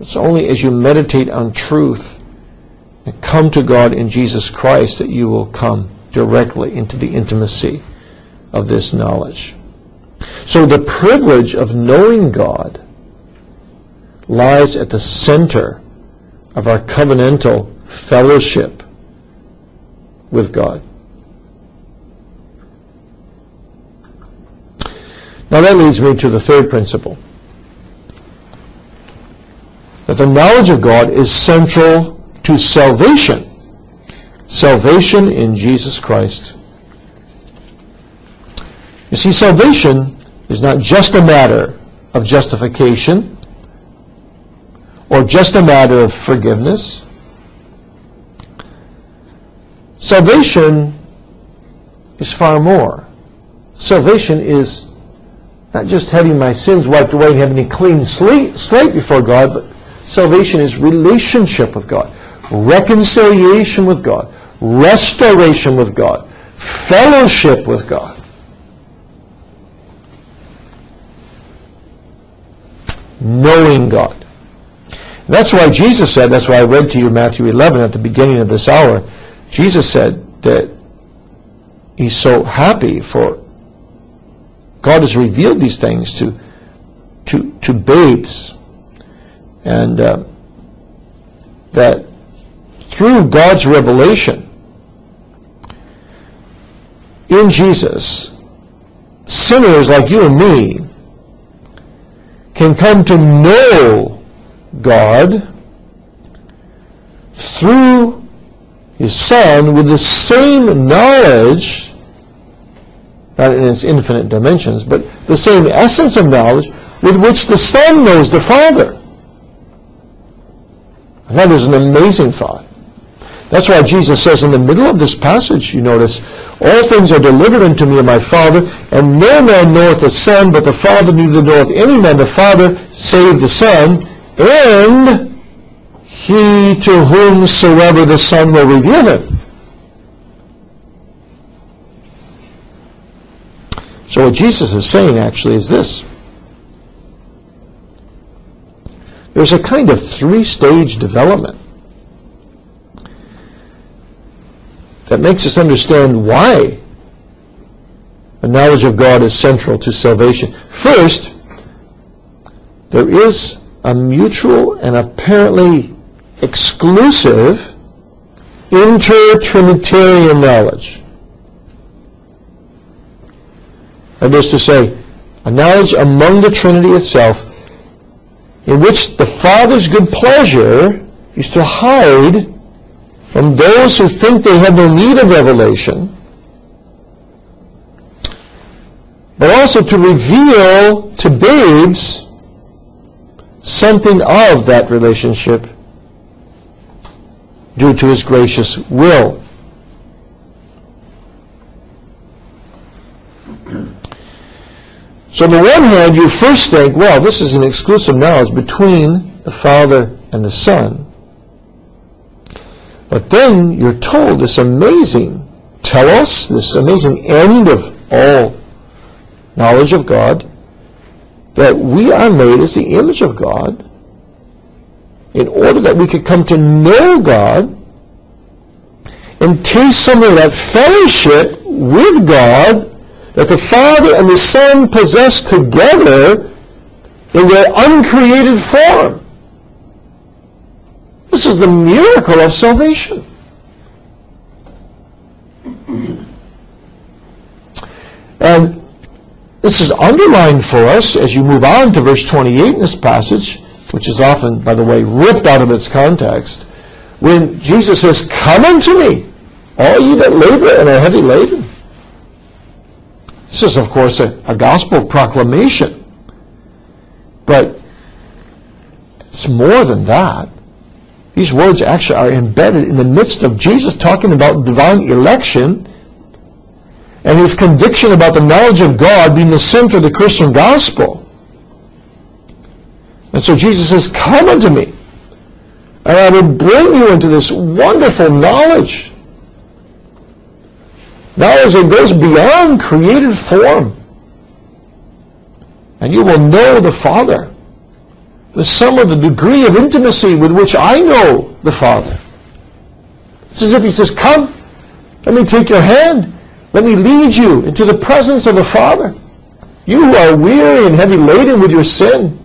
It's only as you meditate on truth and come to God in Jesus Christ that you will come directly into the intimacy of this knowledge. So the privilege of knowing God lies at the center of our covenantal fellowship with God. Now that leads me to the third principle. That the knowledge of God is central to salvation. Salvation in Jesus Christ. You see, salvation is not just a matter of justification or just a matter of forgiveness. Salvation is far more. Salvation is not just having my sins wiped away and having a clean slate, before God, but salvation is relationship with God, reconciliation with God, restoration with God, fellowship with God. Knowing God. That's why Jesus said, that's why I read to you Matthew 11 at the beginning of this hour. Jesus said that he's so happy for God has revealed these things to, to, to babes. And uh, that through God's revelation in Jesus, sinners like you and me can come to know God through his Son with the same knowledge, not in its infinite dimensions, but the same essence of knowledge with which the Son knows the Father. And that is an amazing thought. That's why Jesus says in the middle of this passage, you notice, all things are delivered unto me of my Father, and no man knoweth the Son, but the Father, neither knoweth any man the Father, save the Son, and he to whomsoever the Son will reveal him. So what Jesus is saying actually is this. There's a kind of three-stage development that makes us understand why the knowledge of God is central to salvation. First, there is a mutual and apparently exclusive inter-Trinitarian knowledge. That is to say, a knowledge among the Trinity itself in which the Father's good pleasure is to hide from those who think they have no need of revelation, but also to reveal to babes something of that relationship due to his gracious will. So on the one hand, you first think, well, this is an exclusive knowledge between the Father and the Son. But then you're told this amazing telos, this amazing end of all knowledge of God, that we are made as the image of God in order that we could come to know God and taste some of that fellowship with God that the Father and the Son possess together in their uncreated form. This is the miracle of salvation. And this is underlined for us as you move on to verse 28 in this passage, which is often, by the way, ripped out of its context, when Jesus says, Come unto me, all ye that labor and are heavy laden. This is, of course, a, a gospel proclamation. But it's more than that. These words actually are embedded in the midst of Jesus talking about divine election and his conviction about the knowledge of God being the center of the Christian gospel. And so Jesus says, Come unto me, and I will bring you into this wonderful knowledge Knowledge that goes beyond created form. And you will know the Father. The sum of the degree of intimacy with which I know the Father. It's as if he says, Come, let me take your hand. Let me lead you into the presence of the Father. You who are weary and heavy laden with your sin.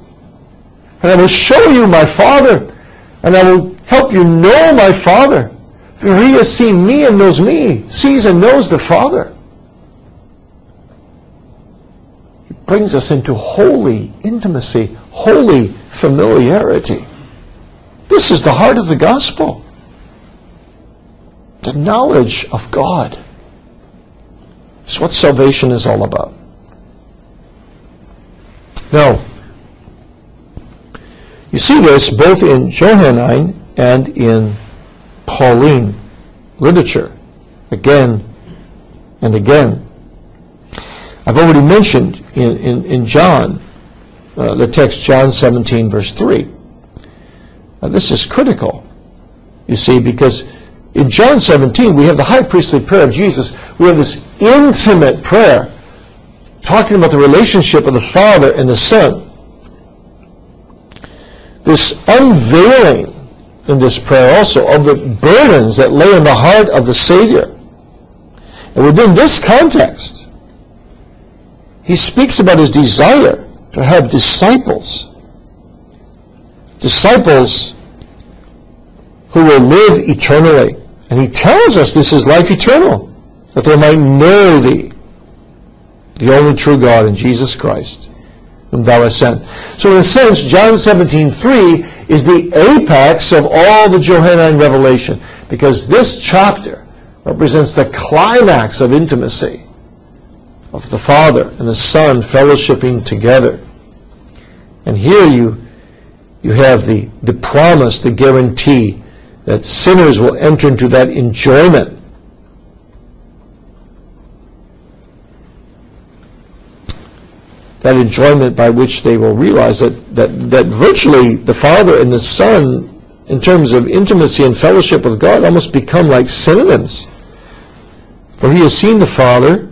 And I will show you my Father. And I will help you know my Father. For he has seen me and knows me, sees and knows the Father. He brings us into holy intimacy, holy familiarity. This is the heart of the gospel. The knowledge of God is what salvation is all about. Now, you see this both in Johannine and in Pauline literature again and again. I've already mentioned in, in, in John, uh, the text John 17, verse 3. Now, this is critical, you see, because in John 17, we have the high priestly prayer of Jesus. We have this intimate prayer talking about the relationship of the Father and the Son. This unveiling in this prayer also of the burdens that lay in the heart of the Savior. And within this context, he speaks about his desire to have disciples. Disciples who will live eternally. And he tells us this is life eternal, that they might know thee, the only true God in Jesus Christ, whom thou hast sent. So in a sense, John 17:3 is the apex of all the Johannine revelation, because this chapter represents the climax of intimacy of the Father and the Son fellowshipping together. And here you, you have the, the promise, the guarantee that sinners will enter into that enjoyment. That enjoyment by which they will realize that, that, that virtually the Father and the Son, in terms of intimacy and fellowship with God, almost become like synonyms. For he has seen the Father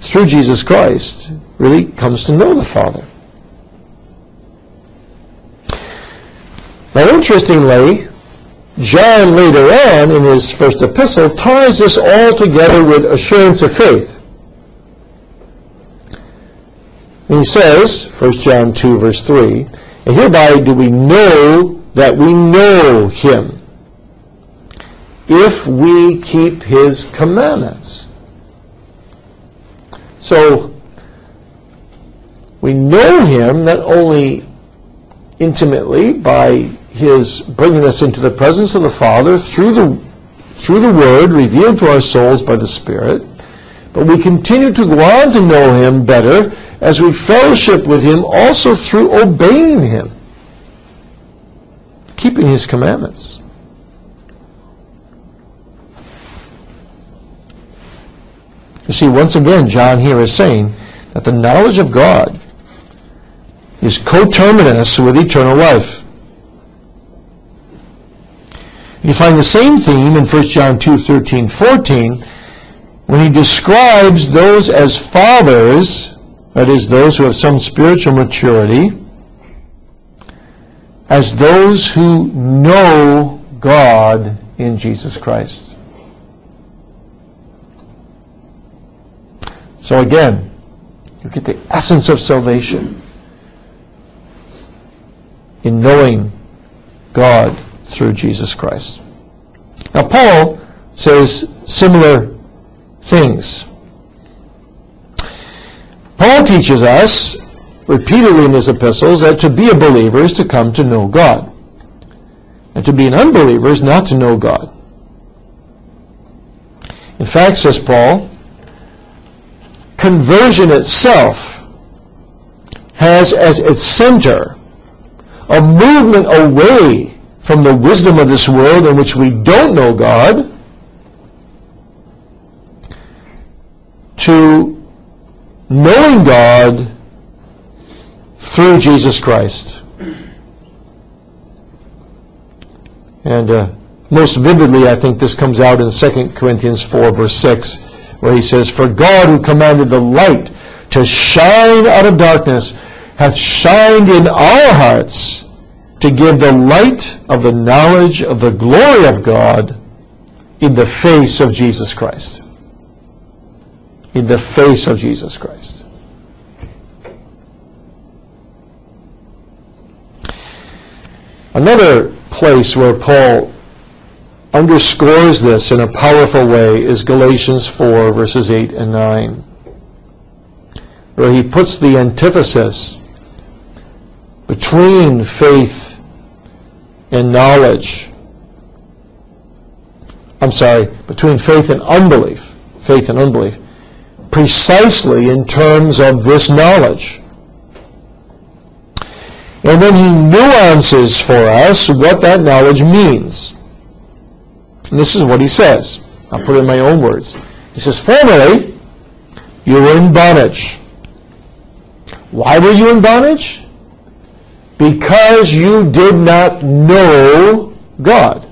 through Jesus Christ, really comes to know the Father. Now, interestingly, John later on in his first epistle ties this all together with assurance of faith. And he says, 1 John 2, verse 3, and hereby do we know that we know him if we keep his commandments. So, we know him not only intimately by his bringing us into the presence of the Father through the, through the Word revealed to our souls by the Spirit, but we continue to go on to know him better as we fellowship with him also through obeying him, keeping his commandments. You see, once again, John here is saying that the knowledge of God is coterminous with eternal life. You find the same theme in 1 John 2, 13, 14, when he describes those as fathers, that is, those who have some spiritual maturity, as those who know God in Jesus Christ. So again, you get the essence of salvation in knowing God through Jesus Christ. Now, Paul says similar things. Paul teaches us repeatedly in his epistles that to be a believer is to come to know God. And to be an unbeliever is not to know God. In fact, says Paul, conversion itself has as its center a movement away from the wisdom of this world in which we don't know God to knowing God through Jesus Christ. And uh, most vividly, I think this comes out in 2 Corinthians 4, verse 6, where he says, For God who commanded the light to shine out of darkness hath shined in our hearts to give the light of the knowledge of the glory of God in the face of Jesus Christ. In the face of Jesus Christ. Another place where Paul underscores this in a powerful way is Galatians 4, verses 8 and 9, where he puts the antithesis between faith and knowledge. I'm sorry, between faith and unbelief. Faith and unbelief. Precisely in terms of this knowledge. And then he nuances for us what that knowledge means. And this is what he says. I'll put it in my own words. He says, Formerly, you were in bondage. Why were you in bondage? Because you did not know God.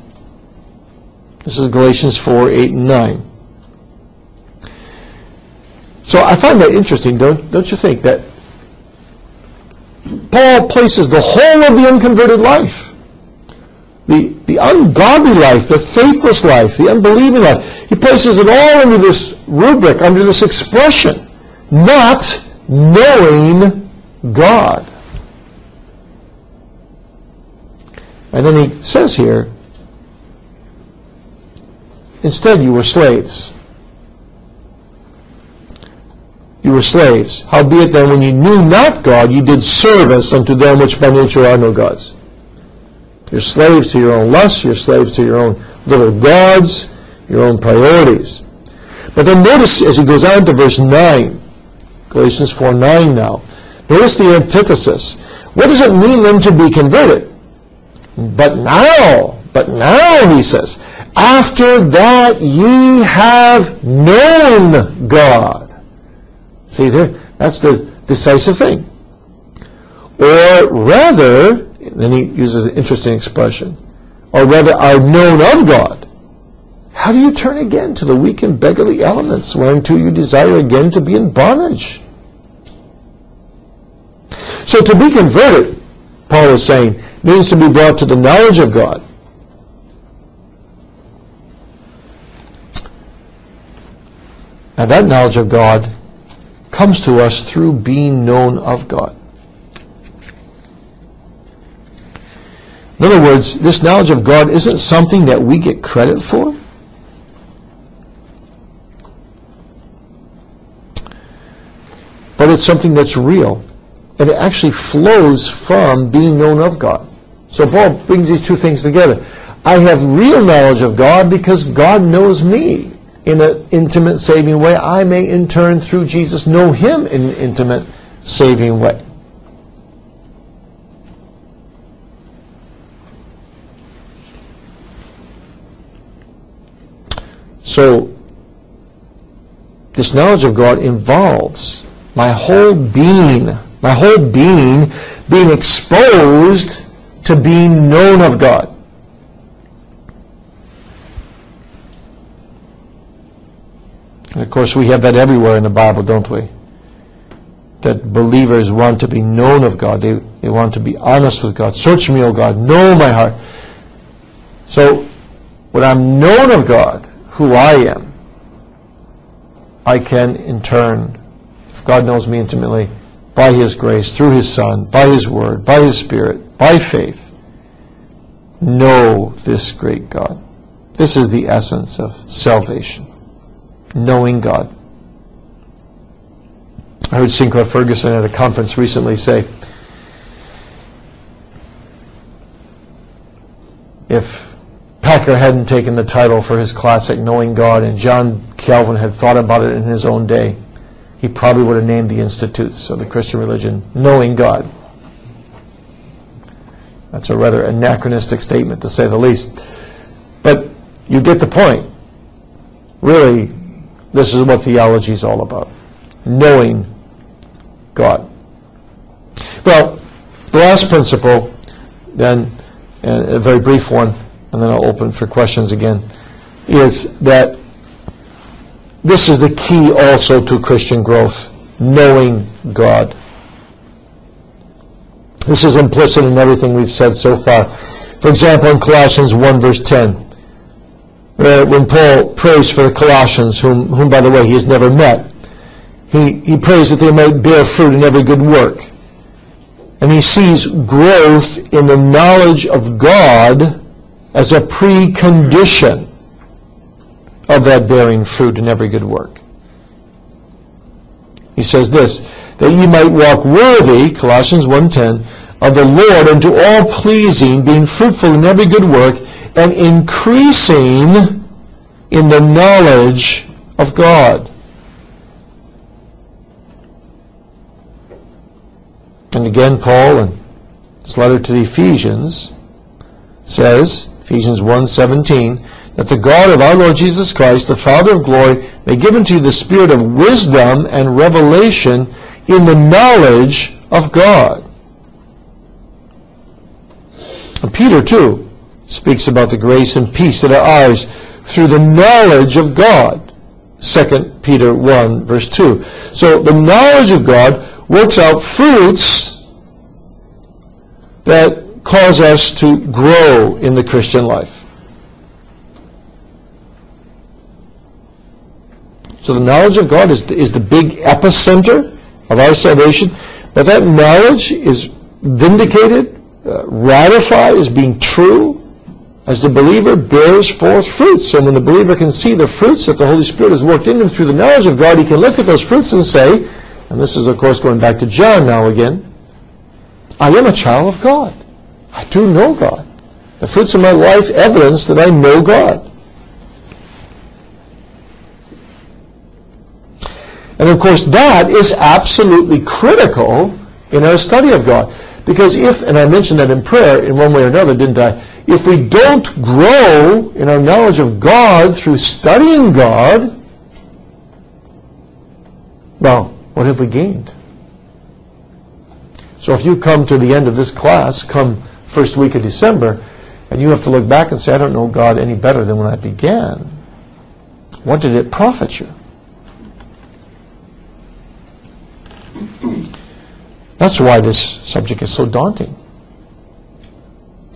This is Galatians 4, 8, and 9. So I find that interesting, don't, don't you think, that Paul places the whole of the unconverted life, the, the ungodly life, the faithless life, the unbelieving life, he places it all under this rubric, under this expression, not knowing God. And then he says here, instead you were slaves. You were slaves. Howbeit then, when you knew not God, you did service unto them which by nature are no gods. You're slaves to your own lusts, you're slaves to your own little gods, your own priorities. But then notice as he goes on to verse 9, Galatians 4 9 now. Notice the antithesis. What does it mean then to be converted? But now, but now, he says, after that ye have known God. See there, that's the decisive thing. Or rather, then he uses an interesting expression, or rather are known of God. How do you turn again to the weak and beggarly elements whereunto you desire again to be in bondage? So to be converted, Paul is saying, means to be brought to the knowledge of God. And that knowledge of God comes to us through being known of God. In other words, this knowledge of God isn't something that we get credit for. But it's something that's real. And it actually flows from being known of God. So Paul brings these two things together. I have real knowledge of God because God knows me in an intimate, saving way. I may, in turn, through Jesus, know Him in an intimate, saving way. So, this knowledge of God involves my whole being, my whole being being exposed to being known of God. And of course, we have that everywhere in the Bible, don't we? That believers want to be known of God. They, they want to be honest with God. Search me, O God. Know my heart. So, when I'm known of God, who I am, I can in turn, if God knows me intimately, by His grace, through His Son, by His Word, by His Spirit, by faith, know this great God. This is the essence of salvation, knowing God. I heard Sinclair Ferguson at a conference recently say, if Packer hadn't taken the title for his classic Knowing God and John Calvin had thought about it in his own day, he probably would have named the institutes of the Christian religion Knowing God. That's a rather anachronistic statement, to say the least. But you get the point. Really, this is what theology is all about knowing God. Well, the last principle, then, a very brief one, and then I'll open for questions again, is that this is the key also to Christian growth knowing God. This is implicit in everything we've said so far. For example, in Colossians 1, verse 10, where when Paul prays for the Colossians, whom, whom by the way, he has never met, he, he prays that they might bear fruit in every good work. And he sees growth in the knowledge of God as a precondition of that bearing fruit in every good work. He says this, that ye might walk worthy, Colossians 1.10, of the Lord unto all pleasing, being fruitful in every good work, and increasing in the knowledge of God. And again, Paul, in his letter to the Ephesians, says, Ephesians 1.17, that the God of our Lord Jesus Christ, the Father of glory, may give unto you the spirit of wisdom and revelation in the knowledge of God. And Peter, too, speaks about the grace and peace that are ours through the knowledge of God. 2 Peter 1, verse 2. So the knowledge of God works out fruits that cause us to grow in the Christian life. So the knowledge of God is, is the big epicenter of our salvation, but that knowledge is vindicated, uh, ratified as being true as the believer bears forth fruits. And when the believer can see the fruits that the Holy Spirit has worked in him through the knowledge of God, he can look at those fruits and say, and this is, of course, going back to John now again, I am a child of God. I do know God. The fruits of my life evidence that I know God. And of course, that is absolutely critical in our study of God. Because if, and I mentioned that in prayer in one way or another, didn't I? If we don't grow in our knowledge of God through studying God, well, what have we gained? So if you come to the end of this class, come first week of December, and you have to look back and say, I don't know God any better than when I began, what did it profit you? That's why this subject is so daunting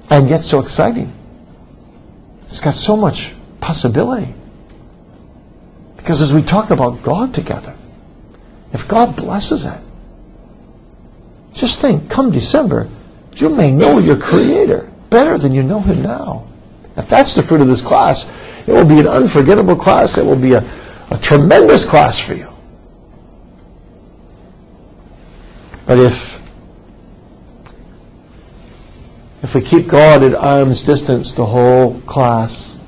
and yet so exciting. It's got so much possibility. Because as we talk about God together, if God blesses it, just think, come December, you may know your Creator better than you know Him now. If that's the fruit of this class, it will be an unforgettable class. It will be a, a tremendous class for you. But if if we keep God at arm's distance the whole class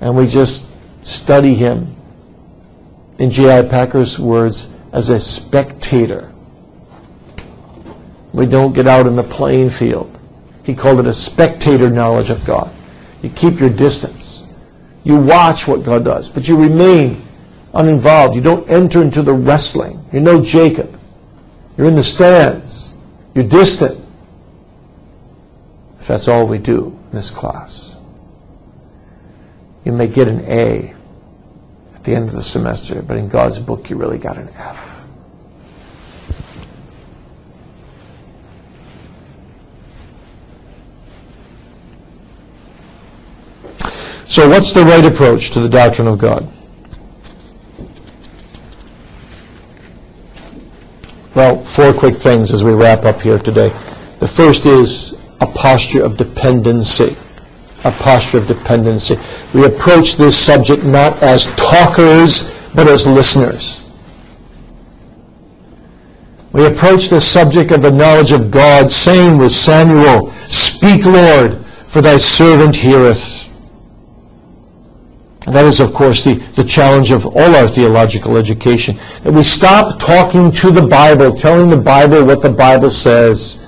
and we just study Him, in J.I. Packer's words, as a spectator, we don't get out in the playing field. He called it a spectator knowledge of God. You keep your distance. You watch what God does, but you remain uninvolved. You don't enter into the wrestling. You're no Jacob. You're in the stands. You're distant. If that's all we do in this class, you may get an A at the end of the semester, but in God's book, you really got an F. So, what's the right approach to the doctrine of God? Well, four quick things as we wrap up here today. The first is a posture of dependency. A posture of dependency. We approach this subject not as talkers, but as listeners. We approach the subject of the knowledge of God, saying with Samuel, Speak, Lord, for thy servant heareth. That is, of course, the, the challenge of all our theological education. That we stop talking to the Bible, telling the Bible what the Bible says,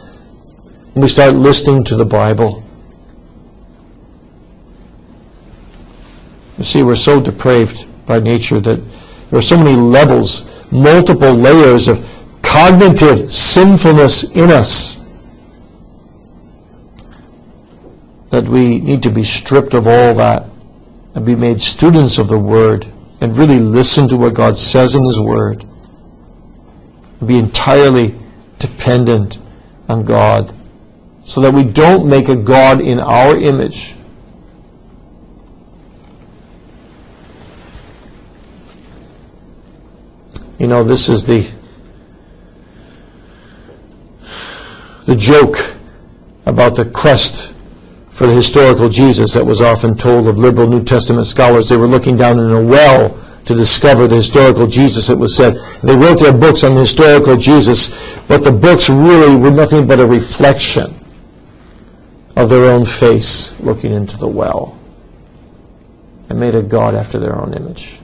and we start listening to the Bible. You see, we're so depraved by nature that there are so many levels, multiple layers of cognitive sinfulness in us that we need to be stripped of all that and be made students of the Word and really listen to what God says in His Word. Be entirely dependent on God so that we don't make a God in our image. You know, this is the the joke about the quest for the historical Jesus that was often told of liberal New Testament scholars. They were looking down in a well to discover the historical Jesus, it was said. They wrote their books on the historical Jesus, but the books really were nothing but a reflection of their own face looking into the well and made a God after their own image.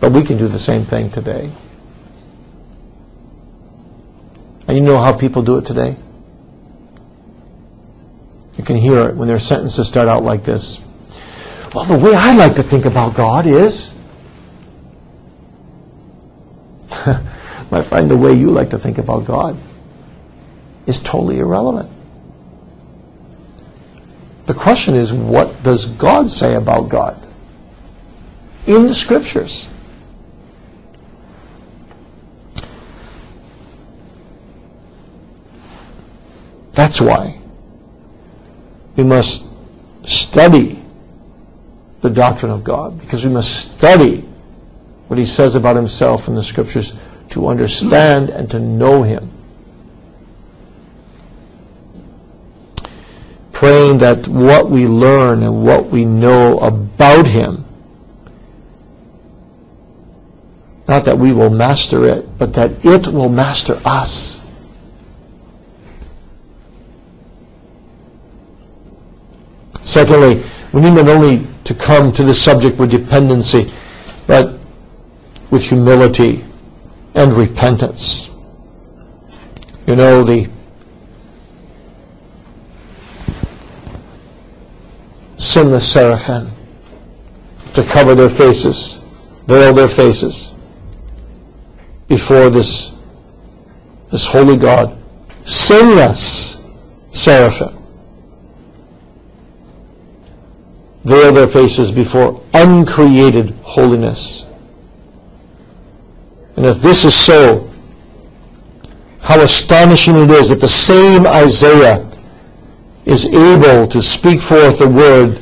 But we can do the same thing today. And you know how people do it today? You can hear it when their sentences start out like this. Well, the way I like to think about God is. My friend, the way you like to think about God is totally irrelevant. The question is, what does God say about God in the scriptures? That's why we must study the doctrine of God, because we must study what he says about himself in the scriptures to understand and to know him. Praying that what we learn and what we know about him, not that we will master it, but that it will master us. Secondly, we need not only to come to the subject with dependency, but with humility and repentance. You know, the sinless seraphim to cover their faces, veil their faces before this, this holy God. Sinless seraphim. Veil their faces before uncreated holiness. And if this is so, how astonishing it is that the same Isaiah is able to speak forth the word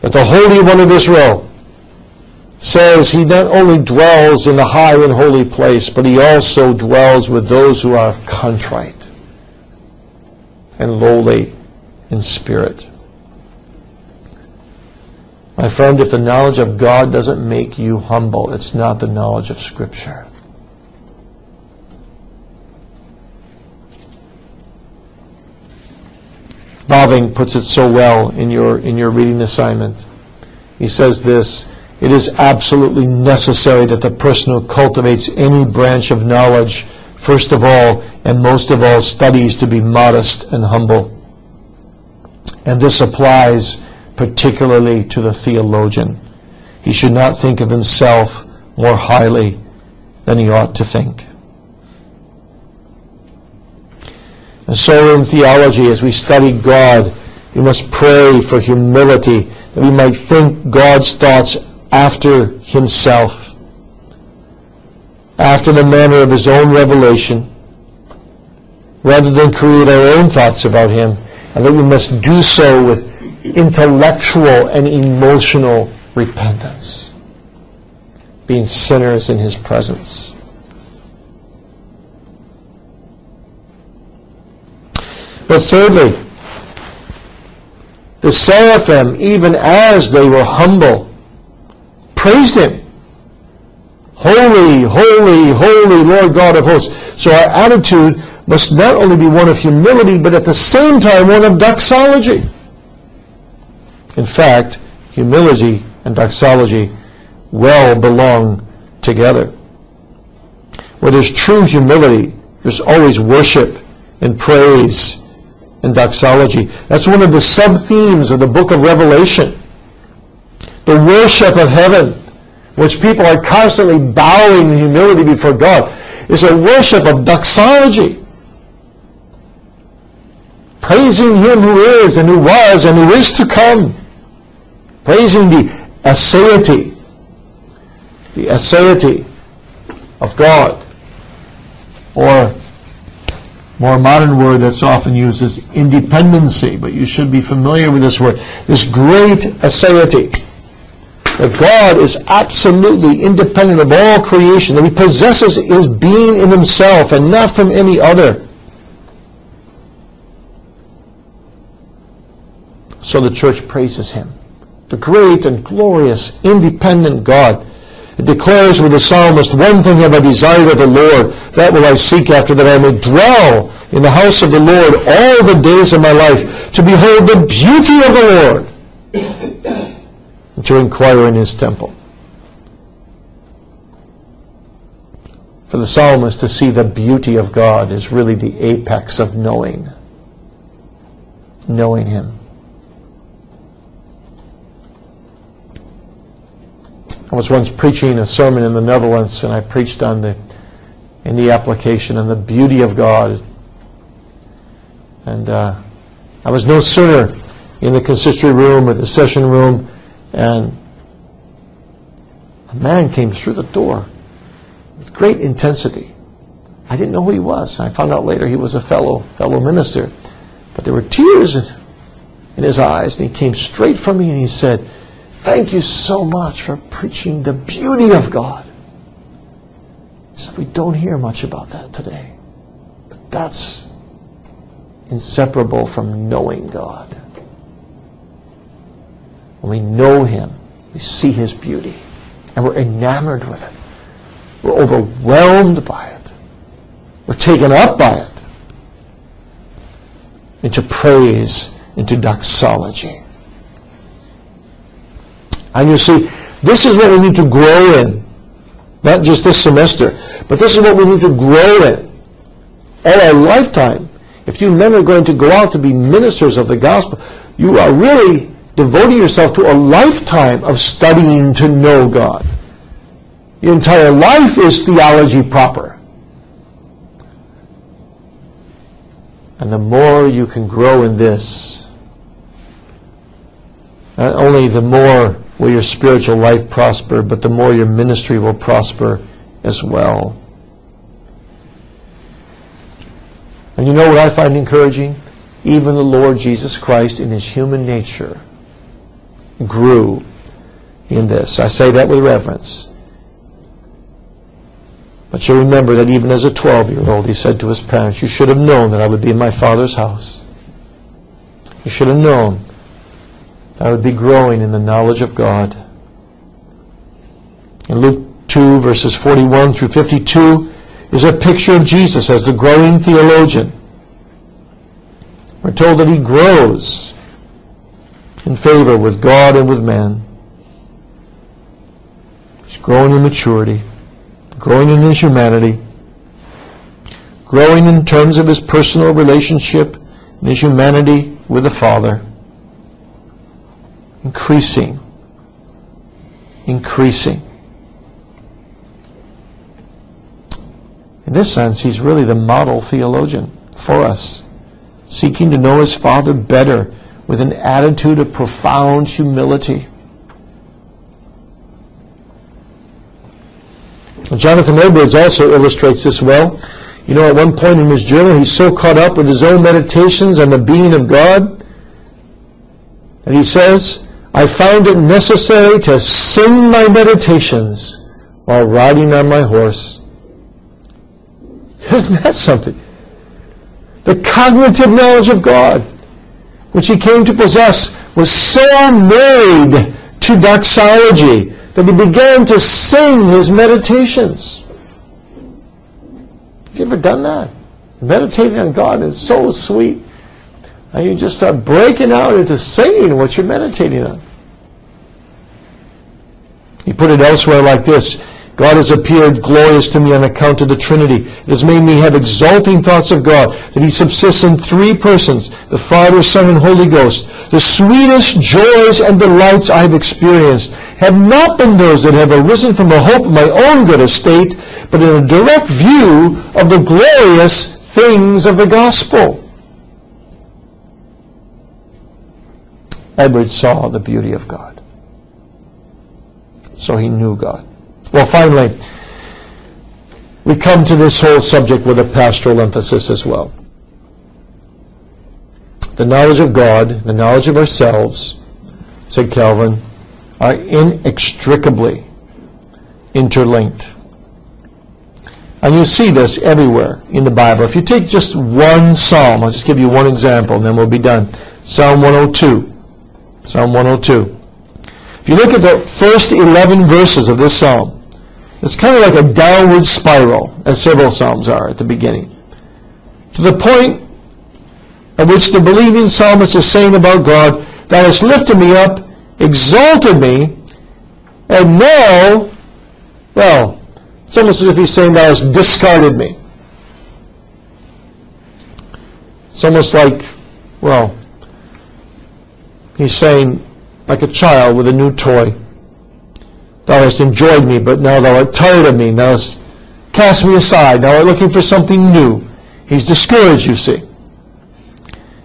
that the Holy One of Israel says he not only dwells in the high and holy place, but he also dwells with those who are contrite and lowly in spirit. My friend, if the knowledge of God doesn't make you humble, it's not the knowledge of Scripture. Bavinck puts it so well in your, in your reading assignment. He says this It is absolutely necessary that the person who cultivates any branch of knowledge, first of all and most of all, studies to be modest and humble. And this applies particularly to the theologian. He should not think of himself more highly than he ought to think. And so in theology, as we study God, we must pray for humility, that we might think God's thoughts after himself, after the manner of his own revelation, rather than create our own thoughts about him, and that we must do so with intellectual and emotional repentance, being sinners in his presence. But thirdly, the seraphim, even as they were humble, praised him. Holy, holy, holy Lord God of hosts. So our attitude must not only be one of humility, but at the same time one of doxology. In fact, humility and doxology well belong together. Where there's true humility, there's always worship and praise and doxology. That's one of the sub-themes of the book of Revelation. The worship of heaven, which people are constantly bowing in humility before God, is a worship of doxology praising him who is and who was and who is to come praising the aseity, the aseity of God, or more modern word that's often used is independency, but you should be familiar with this word. This great aseity. That God is absolutely independent of all creation, that He possesses His being in Himself and not from any other. So the church praises Him the great and glorious, independent God. It declares with the psalmist, One thing have I desired of the Lord, that will I seek after, that I may dwell in the house of the Lord all the days of my life, to behold the beauty of the Lord, and to inquire in his temple. For the psalmist to see the beauty of God is really the apex of knowing. knowing Him. I was once preaching a sermon in the Netherlands, and I preached on the in the application and the beauty of God. And uh, I was no sooner in the consistory room or the session room, and a man came through the door with great intensity. I didn't know who he was. I found out later he was a fellow fellow minister, but there were tears in his eyes, and he came straight for me and he said, "Thank you so much for preaching the beauty of God." Said, "We don't hear much about that today, but that's inseparable from knowing God." When we know Him, we see His beauty, and we're enamored with it. We're overwhelmed by it. We're taken up by it. Into praise, into doxology. And you see, this is what we need to grow in. Not just this semester, but this is what we need to grow in. All our lifetime. If you men are going to go out to be ministers of the gospel, you are really devoting yourself to a lifetime of studying to know God. Your entire life is theology proper. And the more you can grow in this, not only the more will your spiritual life prosper, but the more your ministry will prosper as well. And you know what I find encouraging? Even the Lord Jesus Christ in his human nature grew in this. I say that with reverence. But you remember that even as a 12 year old, he said to his parents, You should have known that I would be in my father's house. You should have known I would be growing in the knowledge of God. In Luke 2, verses 41 through 52, is a picture of Jesus as the growing theologian. We're told that he grows in favor with God and with man. He's growing in maturity, growing in his humanity, growing in terms of his personal relationship and his humanity with the Father, increasing, increasing. In this sense, he's really the model theologian for us, seeking to know his Father better with an attitude of profound humility. Jonathan Edwards also illustrates this well. You know, at one point in his journal, he's so caught up with his own meditations on the being of God that he says, I found it necessary to sing my meditations while riding on my horse. Isn't that something? The cognitive knowledge of God which he came to possess, was so married to doxology that he began to sing his meditations. Have you ever done that? Meditating on God is so sweet. And you just start breaking out into singing what you're meditating on. He put it elsewhere like this God has appeared glorious to me on account of the Trinity. It has made me have exalting thoughts of God, that He subsists in three persons, the Father, Son, and Holy Ghost. The sweetest joys and delights I have experienced have not been those that have arisen from the hope of my own good estate, but in a direct view of the glorious things of the gospel. Edwards saw the beauty of God. So he knew God. Well, finally, we come to this whole subject with a pastoral emphasis as well. The knowledge of God, the knowledge of ourselves, said Calvin, are inextricably interlinked. And you see this everywhere in the Bible. If you take just one psalm, I'll just give you one example and then we'll be done. Psalm 102. Psalm 102. If you look at the first 11 verses of this psalm, it's kind of like a downward spiral, as several psalms are at the beginning. To the point at which the believing psalmist is saying about God, Thou hast lifted me up, exalted me, and now, well, it's almost as if he's saying, Thou hast discarded me. It's almost like, well, He's saying, like a child with a new toy, Thou hast enjoyed me, but now thou art tired of me. Thou hast cast me aside. Thou art looking for something new. He's discouraged, you see.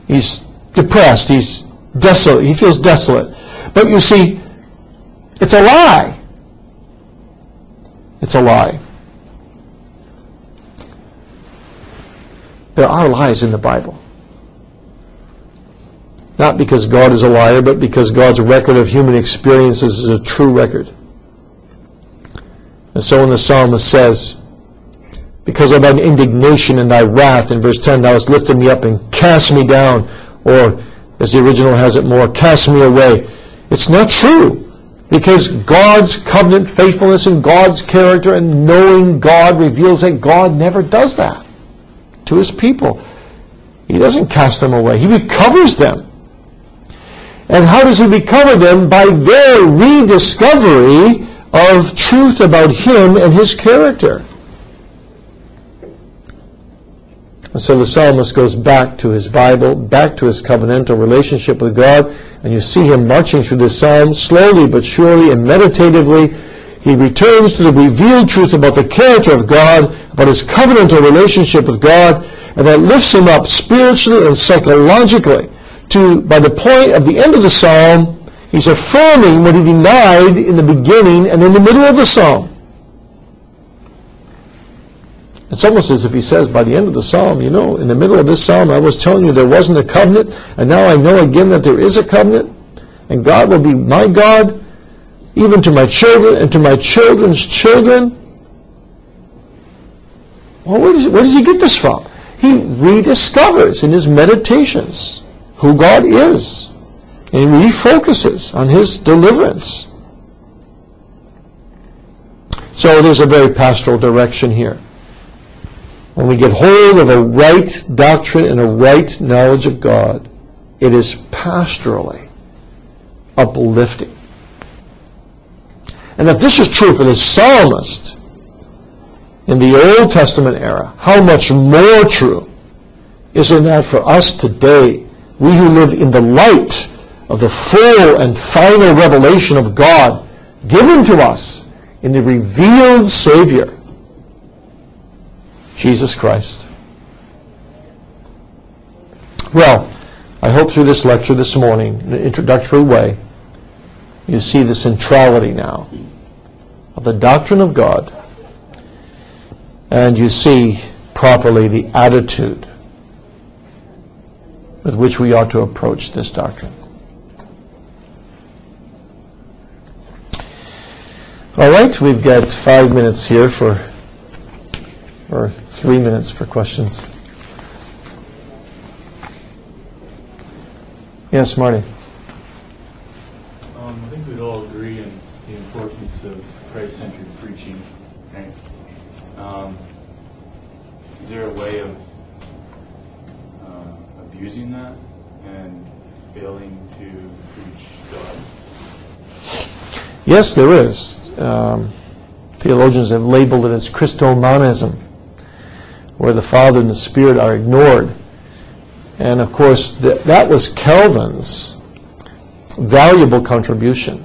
He's depressed. He's desolate. He feels desolate. But you see, it's a lie. It's a lie. There are lies in the Bible. Not because God is a liar, but because God's record of human experiences is a true record. And so when the psalmist says, Because of thine indignation and thy wrath, in verse 10, thou hast lifted me up and cast me down, or as the original has it more, cast me away. It's not true. Because God's covenant faithfulness and God's character and knowing God reveals that God never does that to his people. He doesn't cast them away. He recovers them. And how does he recover them? By their rediscovery of truth about him and his character. And so the psalmist goes back to his Bible, back to his covenantal relationship with God, and you see him marching through the psalm slowly but surely and meditatively. He returns to the revealed truth about the character of God, about his covenantal relationship with God, and that lifts him up spiritually and psychologically to, by the point of the end of the psalm, he's affirming what he denied in the beginning and in the middle of the psalm. It's almost as if he says by the end of the psalm, you know, in the middle of this psalm, I was telling you there wasn't a covenant, and now I know again that there is a covenant, and God will be my God, even to my children and to my children's children. Well, where does, where does he get this from? He rediscovers in his meditations who God is, and refocuses on his deliverance. So there's a very pastoral direction here. When we get hold of a right doctrine and a right knowledge of God, it is pastorally uplifting. And if this is true for the psalmist in the Old Testament era, how much more true isn't that for us today, we who live in the light of the full and final revelation of God given to us in the revealed Savior? Jesus Christ. Well, I hope through this lecture this morning, in an introductory way, you see the centrality now of the doctrine of God, and you see properly the attitude with which we ought to approach this doctrine. All right, we've got five minutes here for or three minutes for questions. Yes, Marty. Um, I think we'd all agree in the importance of Christ-centered preaching. Um, is there a way of uh, abusing that and failing to preach God? Yes, there is. Um, theologians have labeled it as Christomonism where the Father and the Spirit are ignored. And of course, th- that was Calvin's valuable contribution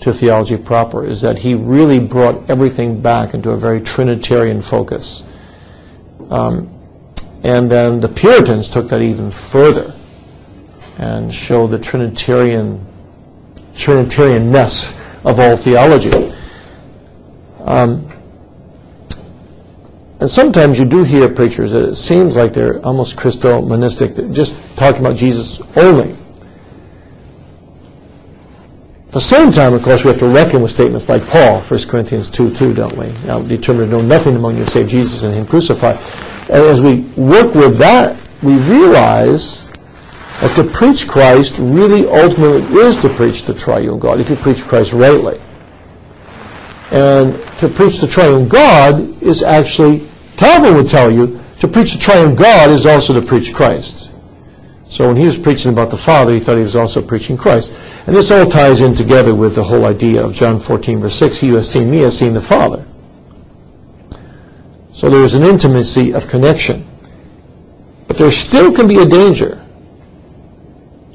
to theology proper, is that he really brought everything back into a very Trinitarian focus. Um, and then the Puritans took that even further and showed the Trinitarian Trinitarianness of all theology. Um, and sometimes you do hear preachers that it seems like they're almost Christo-monistic, just talking about Jesus only. At the same time, of course, we have to reckon with statements like Paul, 1 Corinthians 2 2, don't we? Now, determined to know nothing among you save Jesus and Him crucified. And as we work with that, we realize that to preach Christ really ultimately is to preach the triune God, if you preach Christ rightly. And to preach the triune God is actually, Calvin would tell you, to preach the triune God is also to preach Christ. So when he was preaching about the Father, he thought he was also preaching Christ. And this all ties in together with the whole idea of John 14, verse 6, He who has seen me has seen the Father. So there is an intimacy of connection. But there still can be a danger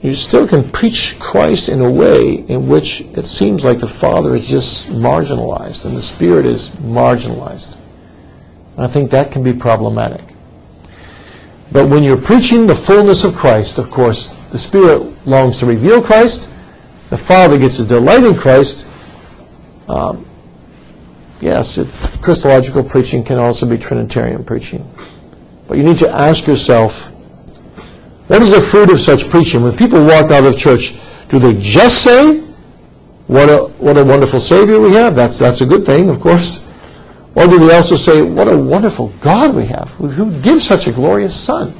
you still can preach Christ in a way in which it seems like the Father is just marginalized and the Spirit is marginalized. I think that can be problematic. But when you're preaching the fullness of Christ, of course, the Spirit longs to reveal Christ, the Father gets his delight in Christ. Um, yes, Christological preaching can also be Trinitarian preaching. But you need to ask yourself, what is the fruit of such preaching? When people walk out of church, do they just say, what a, what a wonderful Savior we have? That's, that's a good thing, of course. Or do they also say, what a wonderful God we have, who, who gives such a glorious Son?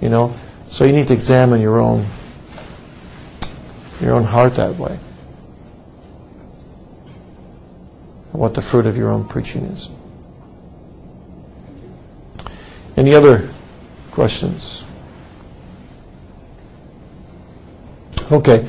You know, so you need to examine your own, your own heart that way. What the fruit of your own preaching is. Any other questions? Okay.